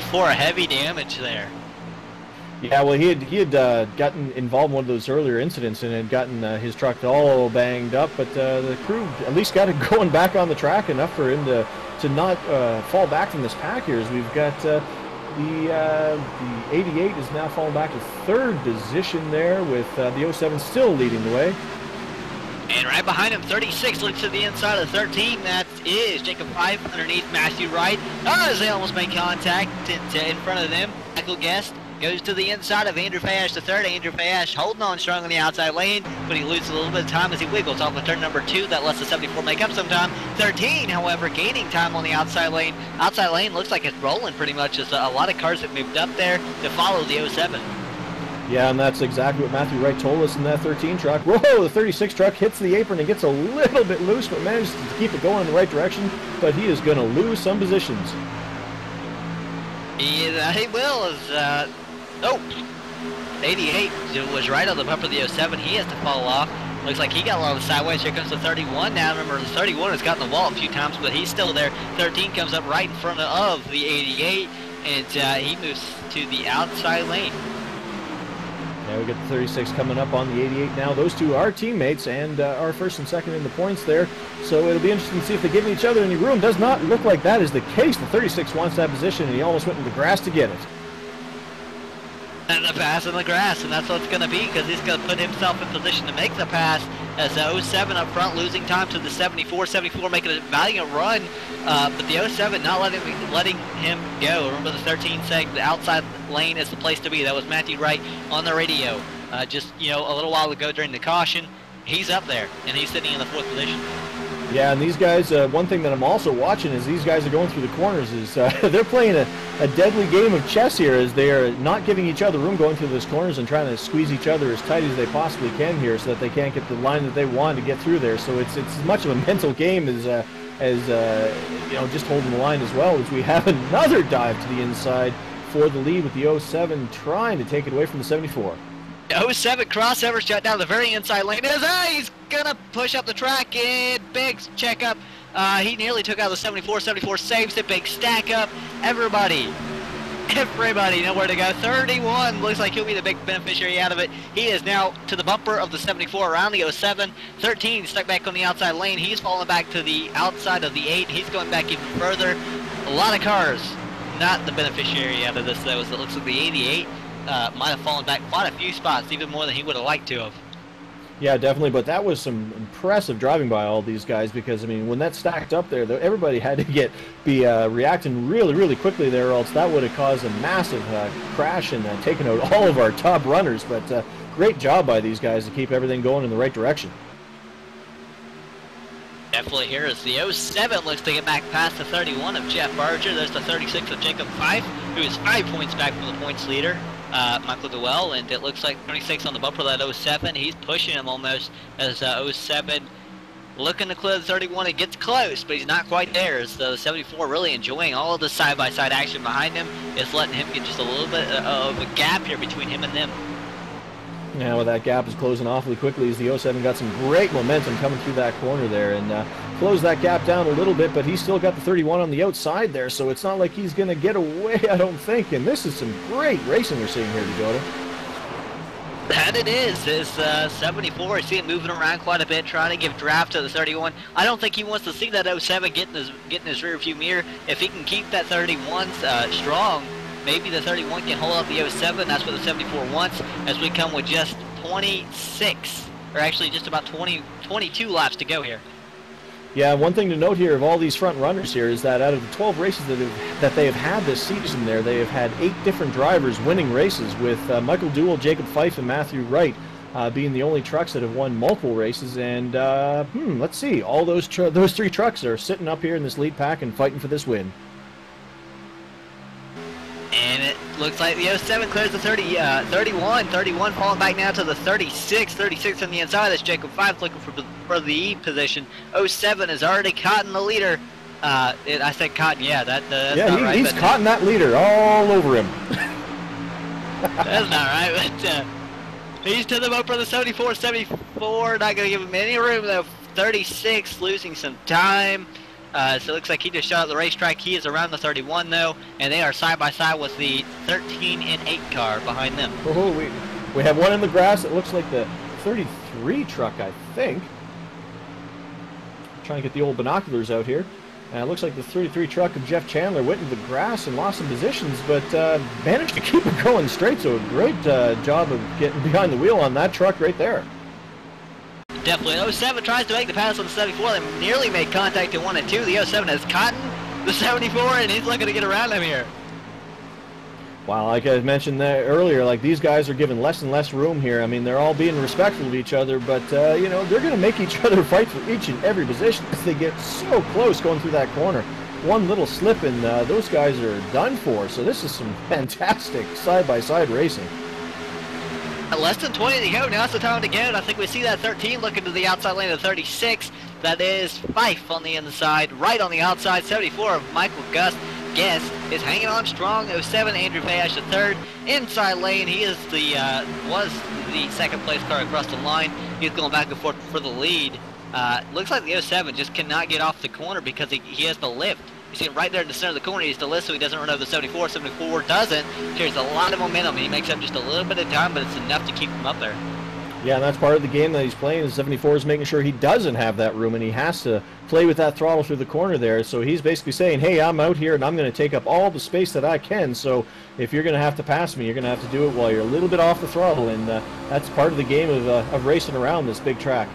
04, heavy damage there. Yeah, well, he had he had uh, gotten involved in one of those earlier incidents and had gotten uh, his truck all banged up, but uh, the crew at least got it *laughs* going back on the track enough for him to to not uh, fall back from this pack here. As we've got uh, the uh, the 88 is now falling back to third position there with the 07 still leading the way. And right behind him, 36 looks to the inside of 13. That is Jacob Fife underneath Matthew Wright. Oh, they almost make contact in, in front of them. Michael Guest Goes to the inside of Andrew Fayash, the third. Andrew Fayash holding on strong on the outside lane, but he loses a little bit of time as he wiggles off of turn number two. That lets the 74 make up some time. 13, however, gaining time on the outside lane. Outside lane looks like it's rolling pretty much as a lot of cars have moved up there to follow the 07. Yeah, and that's exactly what Matthew Wright told us in that 13 truck. Whoa, the 36 truck hits the apron and gets a little bit loose, but manages to keep it going in the right direction. But he is going to lose some positions. He, uh, he will, as uh, Oh! 88 was right on the bumper of the 07. He has to fall off. Looks like he got a lot of sideways. Here comes the 31 now. Remember, the 31 has gotten the wall a few times, but he's still there. 13 comes up right in front of the 88, and uh, he moves to the outside lane. Now we get the 36 coming up on the 88 now. Those two are teammates and uh, are first and second in the points there. So it'll be interesting to see if they give each other any room. Does not look like that is the case. The 36 wants that position, and he almost went into the grass to get it and the pass in the grass, and that's what it's going to be because he's going to put himself in position to make the pass as the 07 up front losing time to the 74. 74 making a valiant run, uh, but the 07 not letting letting him go. Remember the 13 seg, the outside lane is the place to be. That was Matthew Wright on the radio uh, just you know a little while ago during the caution. He's up there, and he's sitting in the fourth position. Yeah, and these guys, uh, one thing that I'm also watching is these guys are going through the corners. Is uh, *laughs* they're playing a, a deadly game of chess here as they are not giving each other room going through those corners and trying to squeeze each other as tight as they possibly can here so that they can't get the line that they want to get through there. So it's it's as much of a *laughs* mental game as uh, as uh, you know just holding the line as well as we have *laughs* another dive to the inside for the lead with the 07 trying to take it away from the 74. 07 crossover shut down the very inside lane. As uh, he's gonna push up the track big check up. Uh, he nearly took out the 74. 74 saves it. Big stack up. Everybody everybody nowhere to go. 31 looks like he'll be the big beneficiary out of it. He is now to the bumper of the 74 around the 07. 13 stuck back on the outside lane. He's falling back to the outside of the 8. He's going back even further. A lot of cars. Not the beneficiary out of this though. It looks like the 88 uh, might have fallen back quite a few spots, even more than he would have liked to have. Yeah, definitely. But that was some impressive driving by all these guys because I mean, when that stacked up there, everybody *laughs* had to get be uh, reacting really, really quickly there, or else that would have caused a massive uh, crash and uh, taken out *laughs* all of our top runners. But uh, great job by these guys to keep everything going in the right direction. Definitely here is the 07 looks to get back past the 31 of Jeff Barger. There's the 36 of Jacob Fife, who is five points back from the points leader uh, Michael Dewell, and it looks like 26 on the bumper that 07. He's pushing him almost as uh, 07 looking to clear the 31. It gets close, but he's not quite there. So the 74 really enjoying all of the side-by-side -side action behind him. It's letting him get just a little bit uh, of a gap here between him and them. Now well, that gap is closing awfully quickly as the 07 got some great momentum coming through that corner there and uh, closed that gap down a little bit, but he's still got the 31 on the outside there, so it's not like he's going to get away, *laughs* I don't think. And this is some great racing we're seeing here, Dakota. That it is. Is uh, 74. I see him moving around quite a bit, trying to give draft to the 31. I don't think he wants to see that 07 getting his getting his rear view mirror. If he can keep that 31 uh, strong, maybe the 31 can hold up the 07. That's what the 74 wants. As we come with just 26, or actually just about 20, 22 laps to go here. Yeah, one thing to note here of all these front runners here is that out of the 12 races that, have, that they have had this season there, they have had eight different drivers winning races with uh, Michael Dewell, Jacob Fife, and Matthew Wright uh, being the only trucks that have won multiple races. And uh, hmm, let's see, all those those three trucks are sitting up here in this lead pack and fighting for this win. Looks like the 07 clears the 30, uh, 31. 31 falling back now to the 36. 36 on the inside. That's Jacob Fife looking for, for the E position. 07 is already caught in the leader. Uh, it, I said cotton, yeah, that, uh, that's yeah, he, right, he's caught in that leader all over him. *laughs* that's not right, but uh, he's to the up for the 74, 74, not going to give him any room though. 36, losing some time. Uh, so it looks like he just shot at the racetrack. He is around the 31 though, and they are side by side with the 13 and 8 car behind them. Oh, we, we have one in the grass. It looks like the 33 truck, I think. Trying to get the old binoculars out here. And it looks like the 33 truck of Jeff Chandler went into the grass and lost some positions, but uh, managed to keep it *laughs* going straight. So a great uh, job of getting behind the wheel on that truck right there. Definitely. 07 tries to make the pass on the 74. They nearly made contact in 1 and 2. The 07 has Cotton, the 74, and he's looking to get around him here. Wow, like I mentioned there earlier, like these guys are given less and less room here. I mean, they're all being respectful of each other, but uh, you know they're going to make each *laughs* other fight for each and every position as they get so close going through that corner. One little slip and uh, those guys are done for. So this is some *laughs* fantastic side-by-side -side racing. Less than 20 to go. Now it's the time to get it. I think we see that 13 looking to the outside lane of 36. That is Fife on the inside. Right on the outside, 74 of Michael Gust. Guest is hanging on strong. 07 Andrew Fayash the third. Inside lane, he is the uh, was the second place car across the line. He's going back and forth for the lead. Uh, looks like the 07 just cannot get off the corner because he, he has the lift. You see him right there in the center of the corner. He's the list so he doesn't run over the 74. 74 doesn't. Carries a lot of momentum. He makes up just a little bit of time, but it's enough to keep him up there. Yeah, and that's part of the game that he's playing. The 74 is making sure he doesn't have that room, and he has to play with that throttle through the corner there. So he's basically saying, hey, I'm out here, and I'm going to take up all the space that I can. So if you're going to have to pass me, you're going to have to do it while you're a little bit off the throttle, and uh, that's part of the game of, uh, of racing around this big track.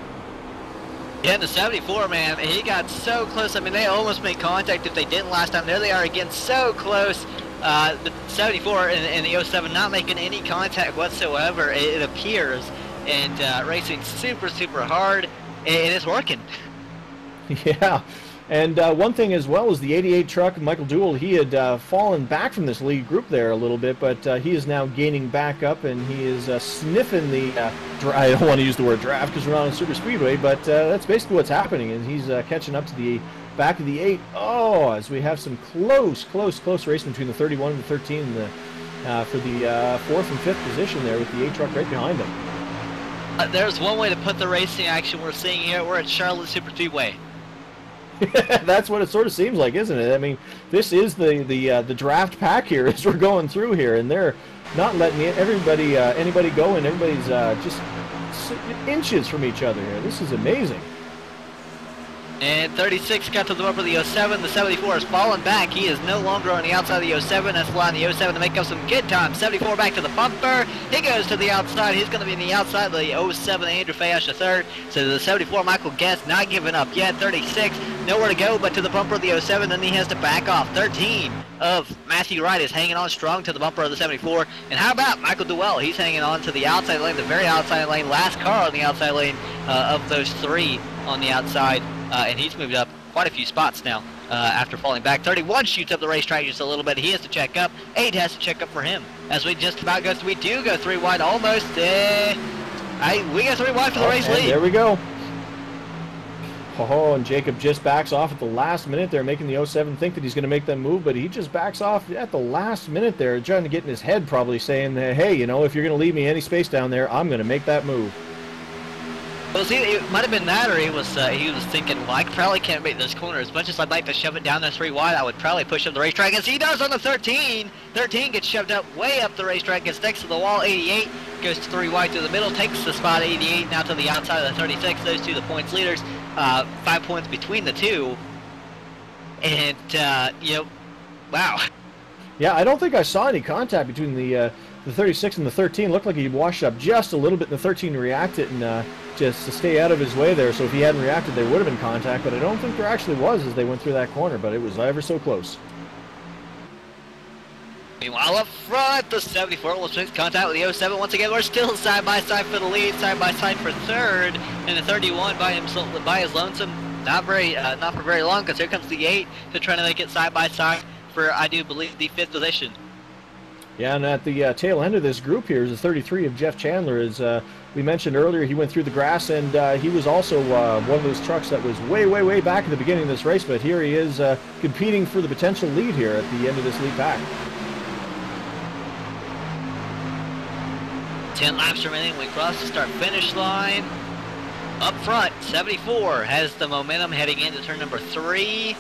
Yeah, the 74, man, he got so close. I mean, they almost made contact if they didn't last time. There they are again, so close. Uh, the 74 and, and, the 07 not making any contact whatsoever, it, it appears. And uh, racing super, super hard, and it's working. *laughs* Yeah. And uh, one thing as well is the 88 truck, Michael Dewell, he had uh, fallen back from this lead group there a little bit, but uh, he is now gaining back up and he is uh, sniffing the, uh, I don't want to use the word draft because we're not on super speedway, but uh, that's basically what's happening and he's catching up to the back of the 8. Oh, as we have some close, close, close racing between the 31 and the 13 and the, for the fourth and fifth position there with the 8 truck right behind them. there's one way to put the racing action we're seeing here. We're at Charlotte Super Speedway. *laughs* That's what it sort of seems like, isn't it? I mean, this is the the uh, the draft pack here *laughs* as we're going through here, and they're not letting everybody uh, anybody go, and everybody's uh, just inches from each other here. This is amazing. And 36 got to the bumper of the 07. The 74 has fallen back. He is no longer on the outside of the 07. That's allowing the 07 to make up some good time. 74 back to the bumper. He goes to the outside. He's going to be in the outside of the 07. Andrew Fayash the third. So the 74, Michael Guest, not giving up yet. 36, nowhere to go but to the bumper of the 07. Then he has to back off. 13 of Matthew Wright is hanging on strong to the bumper of the 74. And how about Michael Duell? He's hanging on to the outside lane, the very outside lane. Last car on the outside lane uh, of those three on the outside uh, and he's moved up quite a few spots now uh, after falling back. 31 shoots up the racetrack just a little bit. He has to check up. 8 has to check up for him. As we just about go, we do go 3 wide almost. Uh, I, we go 3 wide for the oh, race lead. There we go. Oh, and Jacob just backs off at the last minute there, making the 07 think that he's going to make them move, but he just backs off at the last minute there, trying to get in his head probably saying, that, hey, you know, if you're going to leave me any space down there, I'm going to make that move. Well, see, it might have been that, or he was uh, he was thinking, well, I probably can't make this corner. As much as I'd like to shove it down there three wide, I would probably push up the racetrack, as he does on the 13. 13 gets shoved up way up the racetrack, gets next to the wall. 88 goes to three wide through the middle, takes the spot 88 now to the outside of the 36. Those two, the points leaders, uh, five points between the two. And, uh, you know, wow. Yeah, I don't think I saw any contact between the uh, the 36 and the 13. Looked like he washed up just a little bit, the 13 reacted and uh, just to stay out of his way there. So if he hadn't reacted, there would have been contact. But I don't think there actually was as they went through that corner. But it was ever so close. Meanwhile, up front, the 74 will make contact with the 07 once again. We're still side by side for the lead, side by side for third, and the 31 by himself, by his lonesome. Not very, uh, not for very long, because here comes the 8 to try to make it side by side for, I do believe, the fifth position. Yeah, and at the uh, tail end of this group here is the 33 of Jeff Chandler. As uh, we mentioned earlier, he went through the grass, and uh, he was also uh, one of those trucks that was way, way, way back at the beginning of this race. But here he is uh, competing for the potential lead here at the end of this lead pack. 10 laps remaining. We cross the start-finish line. Up front, 74 has the momentum heading into turn number three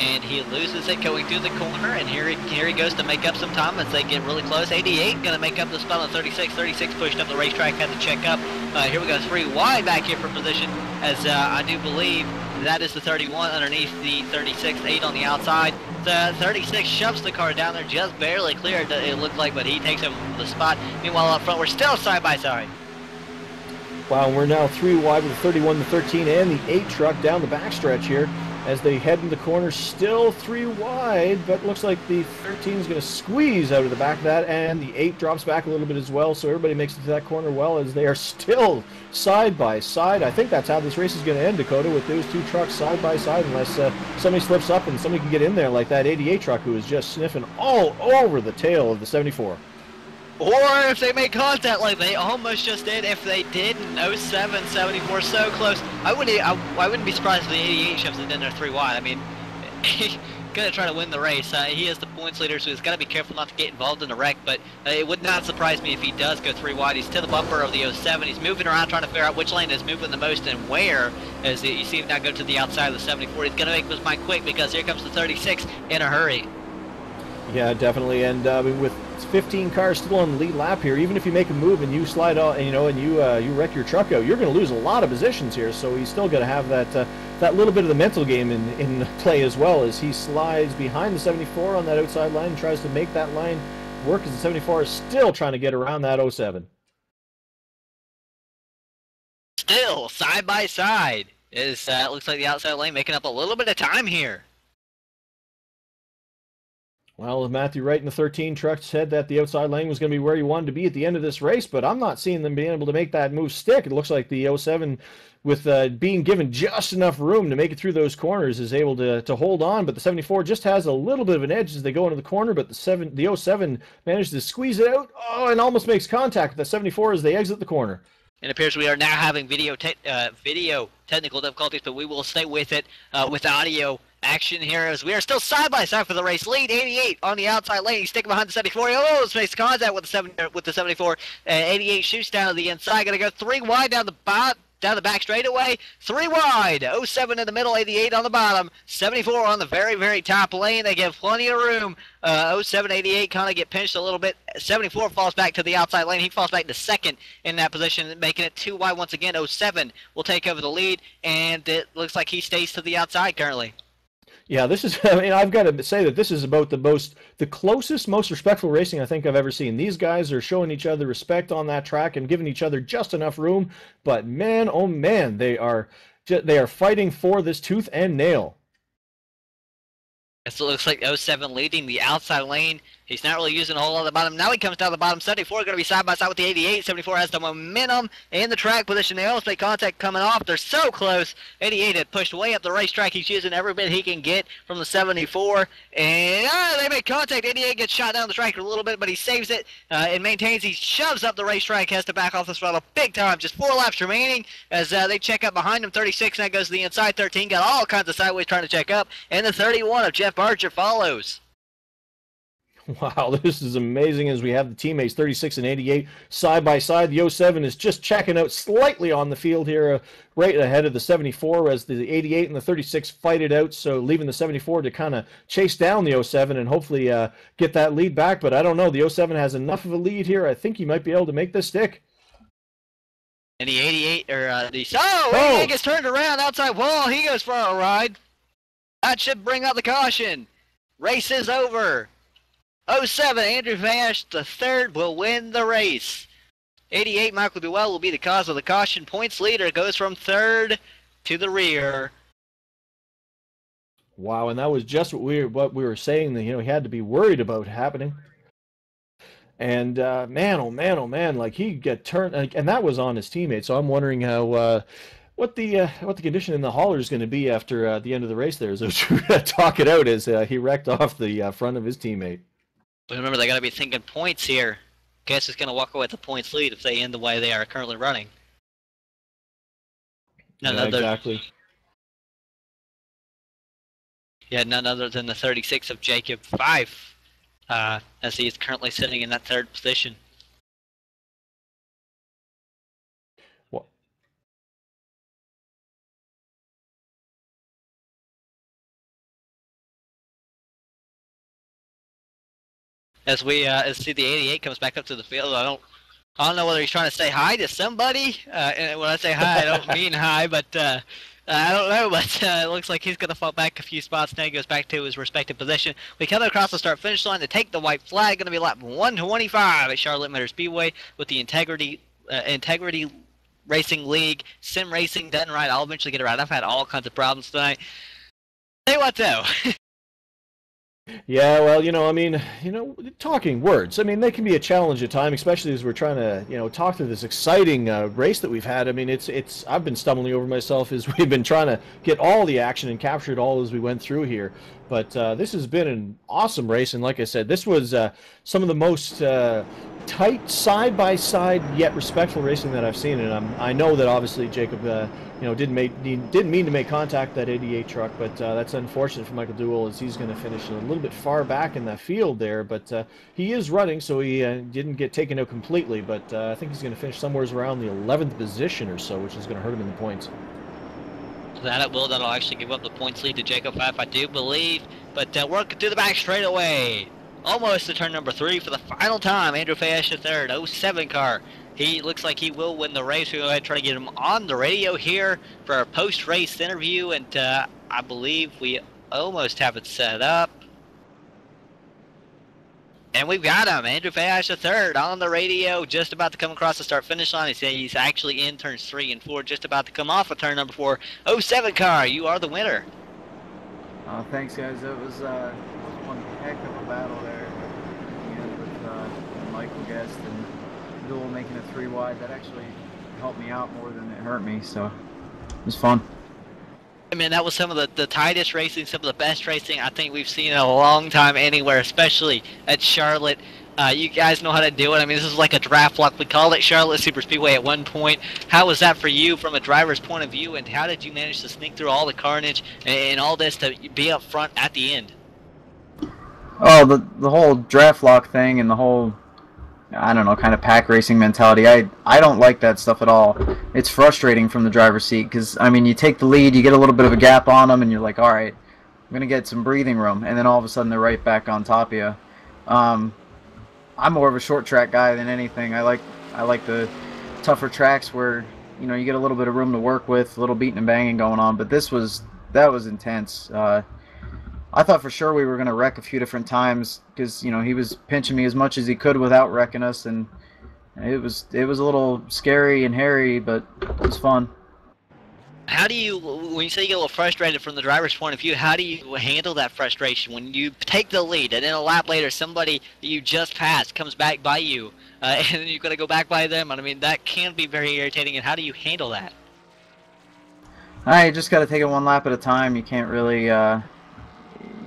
and he loses it going through the corner, and here he, here he goes to make up some time as they get really close. 88 going to make up the spot on 36. 36 pushed up the racetrack, had to check up. Uh, here we go, three wide back here for position, as uh, I do believe that is the 31 underneath the 36, 8 on the outside. The 36 shoves the car down there, just barely cleared, it looked like, but he takes over the spot. Meanwhile, up front, we're still side by side. Wow, we're now three wide with the 31, the 13, and the 8 truck down the backstretch here as they head in the corner, still three wide, but looks like the 13 is going to squeeze out of the back of that, and the 8 drops back a little bit as well, so everybody makes it to that corner well as they are still side by side. I think that's how this race is going to end, Dakota, with those two trucks side by side, unless uh, somebody slips up and somebody can get in there like that 88 truck who is just sniffing all over the tail of the 74. Or if they make contact like they almost just did, if they didn't, 07, 74, so close. I wouldn't, I, I wouldn't be surprised if the 88 shoves it in there three wide. I mean, he's *laughs* gonna try to win the race. Uh, he is the points leader, so he's got to be careful not to get involved in the wreck. But uh, it would not surprise me if he does go three wide. He's to the bumper of the 07. He's moving around trying to figure out which lane is moving the most and where. As you see him now go to the outside of the 74. He's gonna make this mind quick because here comes the 36 in a hurry. Yeah, definitely. And uh, with 15 cars still on the lead lap here, even if you make a move and you slide out, and you know, and you uh, you wreck your truck out, you're going to lose a lot of positions here. So he's still going to have that uh, that little bit of the mental game in in *laughs* play as well as he slides behind the 74 on that outside line, and tries to make that line work as the 74 is still trying to get around that 07. Still side by side is uh, looks like the outside lane making up a little bit of time here. Well, Matthew Wright in the 13 truck said that the outside lane was going to be where he wanted to be at the end of this race, but I'm not seeing them being able to make that move stick. It looks like the 07, with uh, being given just enough room to make it through those corners, is able to, to hold on. But the 74 just has a little bit of an edge as they go into the corner, but the seven the 07 manages to squeeze it out. Oh, and almost makes contact with the 74 as they exit the corner. It appears we are now having video te uh, video technical difficulties, but we will stay with it uh, with audio action here as we are still side by side for the race. Lead 88 on the outside lane. Sticking behind the 74. He almost makes contact with the seven with the 74. Uh, 88 shoots down to the inside. Gonna go three wide down the bot down the back straightaway, three wide, 07 in the middle, 88 on the bottom, 74 on the very, very top lane. They give plenty of room. Uh, 07, 88 kind of get pinched a little bit. 74 falls back to the outside lane. He falls back to second in that position, making it two wide once again. 07 will take over the lead, and it looks like he stays to the outside currently. Yeah, this is. *laughs* I mean, I've got to say that this is about the most, the closest, most respectful racing I think I've ever seen. These guys are showing each other respect on that track and giving each other just enough room. But man, oh man, they are, they are fighting for this tooth and nail. So it looks like 07 leading the outside lane. He's not really using a whole lot of the bottom. Now he comes down the bottom. 74 going to be side by side with the 88. 74 has the momentum in the track position. They almost make contact coming off. They're so close. 88 had pushed way up the racetrack. He's using every bit he can get from the 74. And uh, they make contact. 88 gets shot down the track a little bit, but he saves it uh, and maintains. He shoves up the racetrack, has to back off the throttle big time. Just four laps remaining as uh, they check up behind him. 36 now goes to the inside. 13 got all kinds of sideways trying to check up. And the 31 of Jeff Barger follows. *laughs* Wow, this is amazing as we have the teammates 36 and 88 side by side. The 07 is just checking out slightly on the field here, uh, right ahead of the 74 as the 88 and the 36 fight it out. So leaving the 74 to kind of chase down the 07 and hopefully uh, get that lead back. But I don't know. The 07 has enough of a lead here. I think he might be able to make this stick. And the 88 or uh, the oh, oh! 88 gets turned around outside wall. He goes for a ride. That should bring out the caution. Race is over. 07, Andrew Fayash, the third, will win the race. 88, Michael Duell will be the cause of the caution. Points leader goes from third to the rear. Wow, and that was just what we were, what we were saying that you know he had to be worried about happening. And uh, man, oh man, oh man, like he get turned, and that was on his teammate. So I'm wondering how uh, what the uh, what the condition in the hauler is going to be after uh, the end of the race. There, as *laughs* talk it out as uh, he wrecked off the uh, front of his teammate. But remember, they got to be thinking points here. Guess is going to walk away with the points lead if they end the way they are currently running. None yeah, other, exactly. Yeah, none other than the 36 of Jacob Fife, uh, as he is currently sitting in that third position. As we uh, as see the 88 comes back up to the field. I don't I don't know whether he's trying to say hi to somebody. Uh, and when I say hi, I don't mean hi, but uh, I don't know. *laughs* But uh, it looks like he's going to fall back a few spots. Now he goes back to his respective position. We come across the start finish line to take the white flag. Going to be lap 125 at Charlotte Motor Speedway with the Integrity uh, Integrity Racing League Sim Racing done right. I'll eventually get it right. I've had all kinds of problems tonight. You what though. *laughs* Yeah, well, you know, I mean, you know, talking words. I mean, they can be a challenge at times, especially as we're trying to, you know, talk through this exciting uh, race that we've had. I mean, it's it's. I've been stumbling over myself as *laughs* we've been trying to get all the action and capture it all as we went through here. But uh, this has been an awesome race, and like I said, this was uh, some of the most uh, tight side by side yet respectful racing that I've seen. And I'm, I know that obviously Jacob, uh, you know, didn't make didn't mean to make contact that 88 truck, but uh, that's unfortunate for Michael Duell as he's going to finish a little bit far back in that field there. But uh, he is running, so he didn't get taken out completely. But I think he's going to finish somewhere around the 11th position or so, which is going to hurt him in the points that at will, that'll actually give up the points lead to Jacob Fife, I do believe. But uh, working through the back straight away. Almost to turn number three for the final time. Andrew Fayash the third, 07 car. He looks like he will win the race. We're going to try to get him on the radio here for our post-race interview. And uh, I believe we almost have it set up. And we've got him, Andrew Fayash the third on the radio, just about to come across the start finish line. He said he's actually in turns three and four, just about to come off of turn number four. 07 car, you are the winner. Uh, thanks, guys. It was, uh, was one heck of a battle there with uh, Michael Guest and Duell making wide. That actually helped me out more than it hurt me, so it was fun. I mean, that was some of the, the tightest racing, some of the best racing I think we've seen in a long time anywhere, especially at Charlotte. Uh, you guys know how to do it. I mean, this is like a draft block. We called it Charlotte Super Speedway at one point. How was that for you from a driver's point of view, and how did you manage to sneak through all the carnage and, and all this to be up front at the end? Oh, the the whole draft lock thing and the whole. I don't know, kind of pack racing mentality. I I don't like that stuff at all. It's frustrating from the driver's seat because I mean, you take the lead, you get a little bit of a gap on them, and you're like, all right, I'm gonna get some breathing room, and then all of a sudden they're right back on top of you. Um, I'm more of a short track guy than anything. I like I like the tougher tracks where you know you get a little bit of room to work with, a little beating and banging going on. But this was that was intense. Uh, I thought for sure we were going to wreck a few different times because you know he was pinching me as much as he could without wrecking us, and it was it was a little scary and hairy, but it was fun. How do you, when you say you get a little frustrated from the driver's point of view, how do you handle that frustration when you take the lead and then a lap later somebody that you just passed comes back by you uh, *laughs* and then you've got to go back by them? And I mean that can be very irritating. And how do you handle that? I just got to take it one lap at a time. You can't really. Uh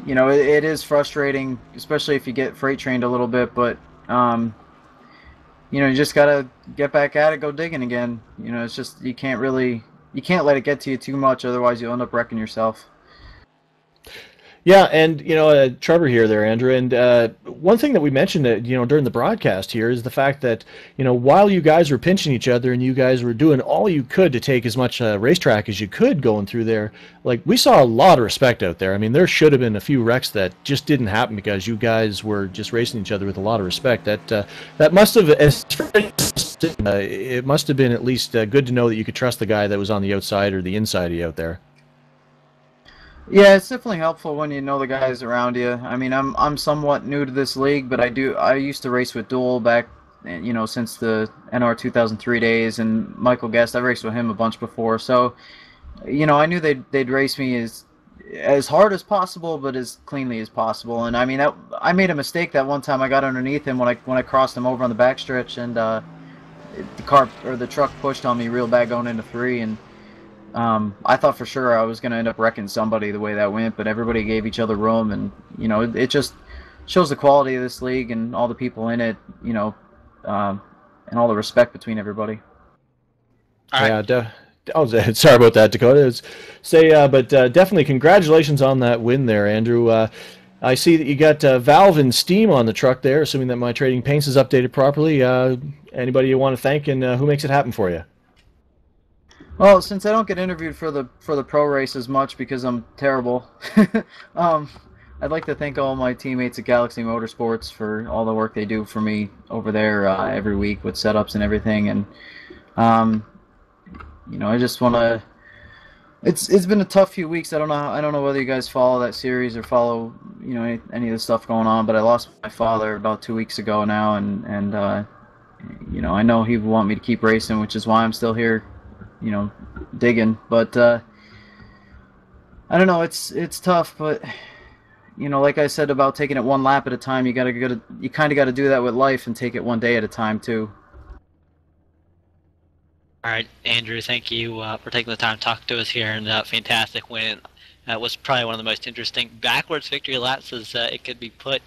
you know, it, it is frustrating, especially if you get freight trained a little bit, but, um, you know, you just got to get back at it, go digging again. You know, it's just, you can't really, you can't let it get to you too much, otherwise you'll end up wrecking yourself. Yeah, and you know, uh, Trevor here, there, Andrew, and uh, one thing that we mentioned, you know, during the broadcast here is the fact that you know, while you guys were pinching each other and you guys were doing all you could to take as much uh, racetrack as you could going through there, like we saw a lot of respect out there. I mean, there should have been a few wrecks that just didn't happen because you guys were just racing each other with a lot of respect. That uh, that must have, uh, it must have been at least uh, good to know that you could trust the guy that was on the outside or the inside of you out there. Yeah, it's definitely helpful when you know the guys around you. I mean, I'm I'm somewhat new to this league, but I do I used to race with Duel back, you know, since the NR 2003 days, and Michael Guest. I raced with him a bunch before, so you know, I knew they'd they'd race me as as hard as possible, but as cleanly as possible. And I mean, that, I made a mistake that one time. I got underneath him when I when I crossed him over on the backstretch, and uh, the car or the truck pushed on me real bad going into three, and um, I thought for sure I was going to end up wrecking somebody the way that went, but everybody gave each other room, and you know it, it just shows the quality of this league and all the people in it, you know, um, and all the respect between everybody. Yeah, de- oh, *laughs* sorry about that, Dakota. It's, say, uh, but uh, definitely congratulations on that win there, Andrew. Uh, I see that you got uh, valve and steam on the truck there, assuming that my trading paints is updated properly. Uh, anybody you want to thank, and uh, who makes it happen for you? Well, since I don't get interviewed for the for the pro race as much because I'm terrible, *laughs* um, I'd like to thank all my teammates at Galaxy Motorsports for all the work they do for me over there uh, every week with setups and everything. And um, you know, I just want to. It's it's been a tough few weeks. I don't know. I don't know whether you guys follow that series or follow you know any, any of the stuff going on. But I lost my father about two weeks ago now, and and uh, you know I know he would want me to keep racing, which is why I'm still here you know, digging. But uh, I don't know. It's it's tough, but you know, like I said about taking it one lap at a time, you gotta go to, you kind of got to do that with life and take it one day at a time too. All right, Andrew, thank you uh, for taking the time to talk to us here, and uh, fantastic win. That was probably one of the most interesting backwards victory laps as uh, it could be put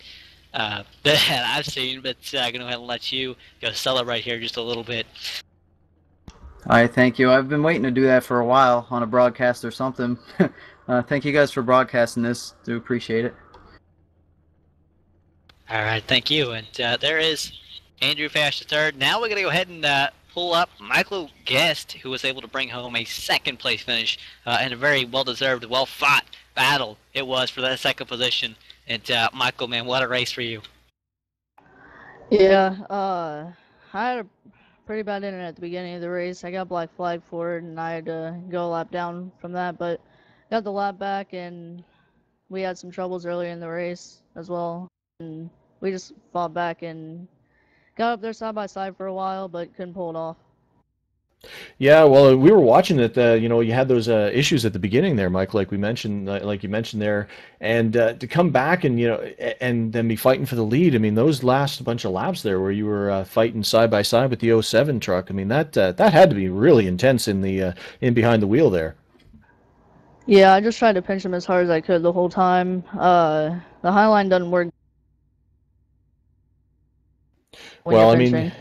uh, *laughs* that I've seen. But uh, I'm going to go ahead and let you go celebrate here just a little bit. I thank you. I've been waiting to do that for a while on a broadcast or something. *laughs* uh, thank you guys for broadcasting this. Do appreciate it. All right, thank you. And uh, there is Andrew Fayash third. Now we're going to go ahead and uh, pull up Michael Guest, who was able to bring home a second place finish uh, in a very well-deserved, well-fought battle it was for that second position. And uh, Michael, man, what a race for you. Yeah, uh, I had a pretty bad internet at the beginning of the race. I got black flag for it, and I had to go a lap down from that, but got the lap back, and we had some troubles earlier in the race as well. And we just fought back and got up there side by side for a while, but couldn't pull it off. Yeah, well, we were watching it. Uh, you know, you had those uh, issues at the beginning there, Mike, like we mentioned, like you mentioned there, and uh, to come back and you know, and then be fighting for the lead. I mean, those last bunch of laps there, where you were uh, fighting side by side with the 07 truck. I mean, that uh, that had to be really intense in the uh, in behind the wheel there. Yeah, I just tried to pinch him as hard as I could the whole time. the high line doesn't work. Well, I mean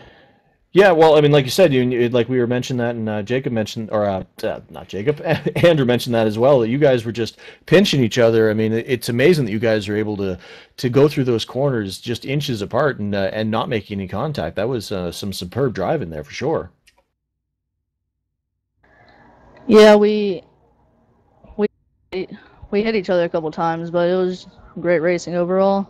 Yeah, well, I mean, like you said, you, like we were mentioning that, and uh, Jacob mentioned, or uh, uh, not Jacob, *laughs* Andrew mentioned that as well. That you guys were just pinching each other. I mean, it's amazing that you guys are able to to go through those corners just inches apart and uh, and not make any contact. That was uh, some superb driving there for sure. Yeah, we we we hit each other a couple times, but it was great racing overall.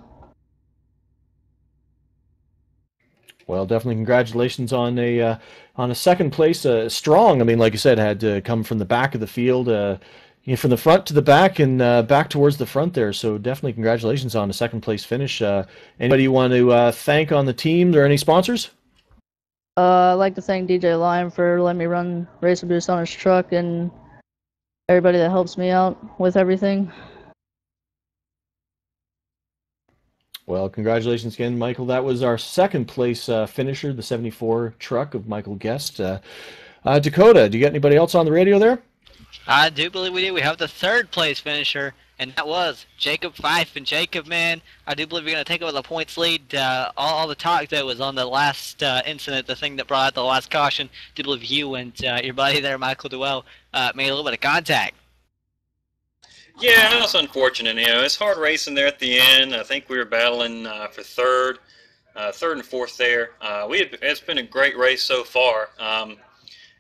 Well, definitely congratulations on a uh, on a second place. Uh, strong. I mean, like you said, had to come from the back of the field, uh, you know, from the front to the back and uh, back towards the front there. So definitely congratulations on a second place finish. Uh, anybody you want to uh, thank on the team or any sponsors? I'd like to thank DJ Lime for letting me run Racer Boost on his truck and everybody that helps me out with everything. Well, congratulations again, Michael. That was our second place uh, finisher, the 74 truck of Michael Guest. Uh, uh, Dakota, do you got anybody else on the radio there? I do believe we do. We have the third place finisher, and that was Jacob Fife. And Jacob, man, I do believe you're going to take over the points lead. Uh, all, all, the talk that was on the last uh, incident, the thing that brought out the last caution, I do believe you and uh, your buddy there, Michael Duell, made a little bit of contact. Yeah, that was unfortunate. You know, it's hard racing there at the end. I think we were battling uh, for third, uh, third and fourth there. Uh, we had, it's been a great race so far. Um,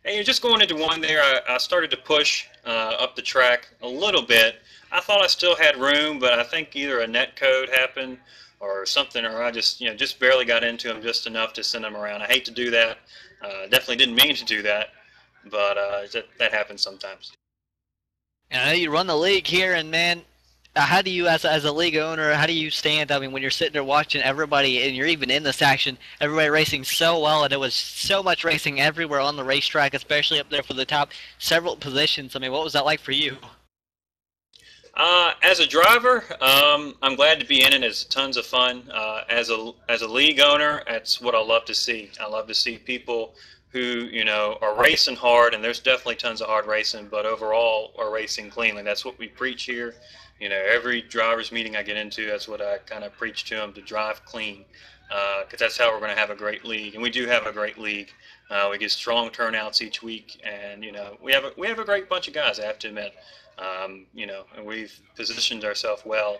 and you're just going into one there. I, I started to push uh, up the track a little bit. I thought I still had room, but I think either a net code happened or something, or I just you know just barely got into him just enough to send him around. I hate to do that. Uh, definitely didn't mean to do that, but uh, that, that happens sometimes. And I know you run the league here, and man, uh, how do you, as a, as a league owner, how do you stand? I mean, when you're sitting there watching everybody, and you're even in this action, everybody racing so well, and it was so much racing everywhere on the racetrack, especially up there for the top several positions. I mean, what was that like for you? Uh, as a driver, um, I'm glad to be in it. It's tons of fun. Uh, as a as a league owner, that's what I love to see. I love to see people who you know are racing hard, and there's definitely tons of hard racing, but overall are racing cleanly. That's what we preach here. You know, every drivers meeting I get into, that's what I kind of preach to them to drive clean, because uh, that's how we're going to have a great league, and we do have a great league. Uh, we get strong turnouts each week, and you know we have a, we have a great bunch of guys. I have to admit, um, you know, and we've positioned ourselves well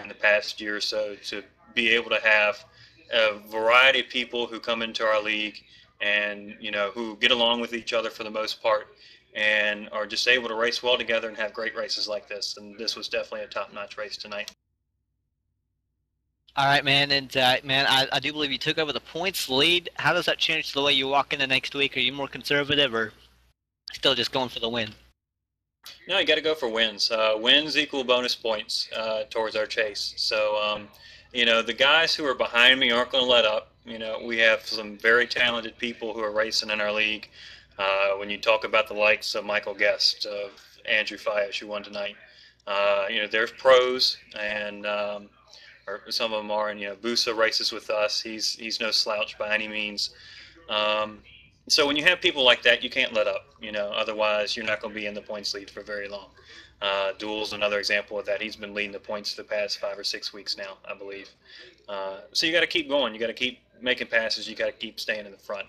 in the past year or so to be able to have a variety of people who come into our league and you know who get along with each other for the most part and are just able to race well together and have great races like this. And this was definitely a top-notch race tonight. All right man and uh, man I, I do believe you took over the points lead. How does that change the way you walk in the next week? Are you more conservative or still just going for the win? No you got to go for wins. Uh, wins equal bonus points uh, towards our chase. So um, you know, the guys who are behind me aren't going to let up. You know, we have some very talented people who are racing in our league. Uh, when you talk about the likes of Michael Guest, of Andrew Fayash, who won tonight, uh, you know, they're pros, and um, or some of them are. And you know, Busa races with us. He's he's no slouch by any means. Um, so when you have people like that, you can't let up. You know, otherwise you're not going to be in the points lead for very long. Uh, Duel's another example of that. He's been leading the points for the past five or six weeks now, I believe. Uh, so you got to keep going. You got to keep making passes. You got to keep staying in the front.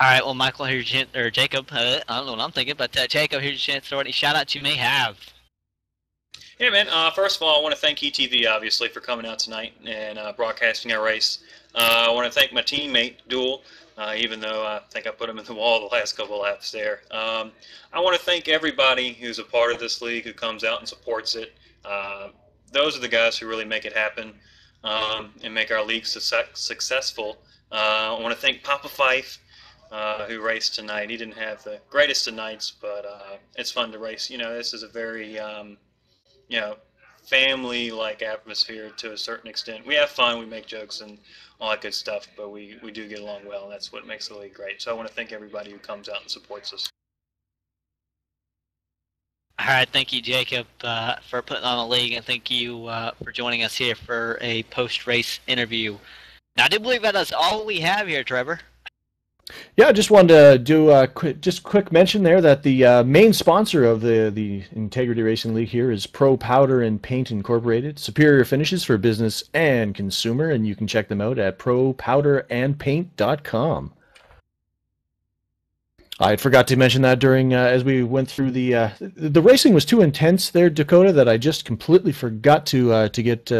All right, well, Michael, here's your chance, or Jacob. Uh, I don't know what I'm thinking, but uh, Jacob, here's your chance to any shout outs you may have. Yeah, man. Uh, first of all, I want to thank ETV obviously for coming out tonight and uh, broadcasting our race. Uh, I want to thank my teammate Duel uh, even though I think I put him in the *laughs* wall the last couple laps there. Um, I want to thank everybody who's a part of this league who comes out and supports it. Uh, those are the guys who really make it happen um, and make our league su successful. Uh, I want to thank Papa Fife, uh, who raced tonight. He didn't have the greatest of nights, but uh, it's fun to race. You know, this is a very, um, you know, family-like atmosphere to a certain extent. We have fun, we make jokes, and all that good stuff, but we, we do get along well, and that's what makes the league great. So I want to thank everybody who comes out and supports us. All right, thank you, Jacob, uh, for putting on the league, and thank you uh, for joining us here for a post-race interview. Now, I do believe that is all we have here, Trevor. Yeah, I just wanted to do a quick, just quick mention there that the uh, main sponsor of the the Integrity Racing League here is Pro Powder and Paint Incorporated. Superior finishes for business and consumer, and you can check them out at propowderandpaint.com. I forgot to mention that during uh, as we went through the uh, the racing was too intense there, Dakota, that I just completely forgot to uh, to get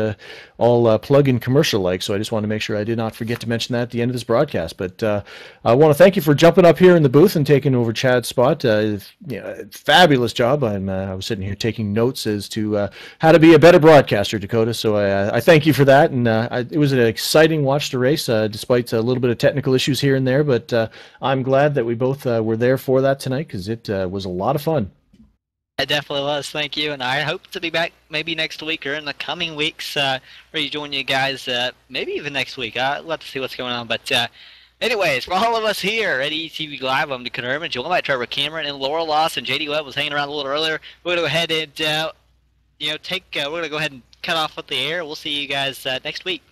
uh, all uh, plug-in commercial like. So I just want to make sure I did not forget to mention that at the end of this broadcast. But uh, I want to thank you for jumping up here in the booth and taking over Chad's spot. you know, fabulous job. I'm I was sitting here taking notes as to how to be a better broadcaster, Dakota. So I, I thank you for that. And I, it was an exciting watch to race, despite a little bit of technical issues here and there. But I'm glad that we both were there for that tonight because it uh, was a lot of fun. It definitely was. Thank you, and I hope to be back maybe next week or in the coming weeks. Uh, ready to join you guys. Uh, maybe even next week. I'll have to see what's going on. But uh, anyways, for all of us here at ETV Live, I'm Dakota Herman, joined by Trevor Cameron and Laura Loss, and JD Webb was hanging around a little earlier. We're gonna go ahead and uh, you know take. Uh, we're gonna go ahead and cut off with the air. We'll see you guys uh, next week.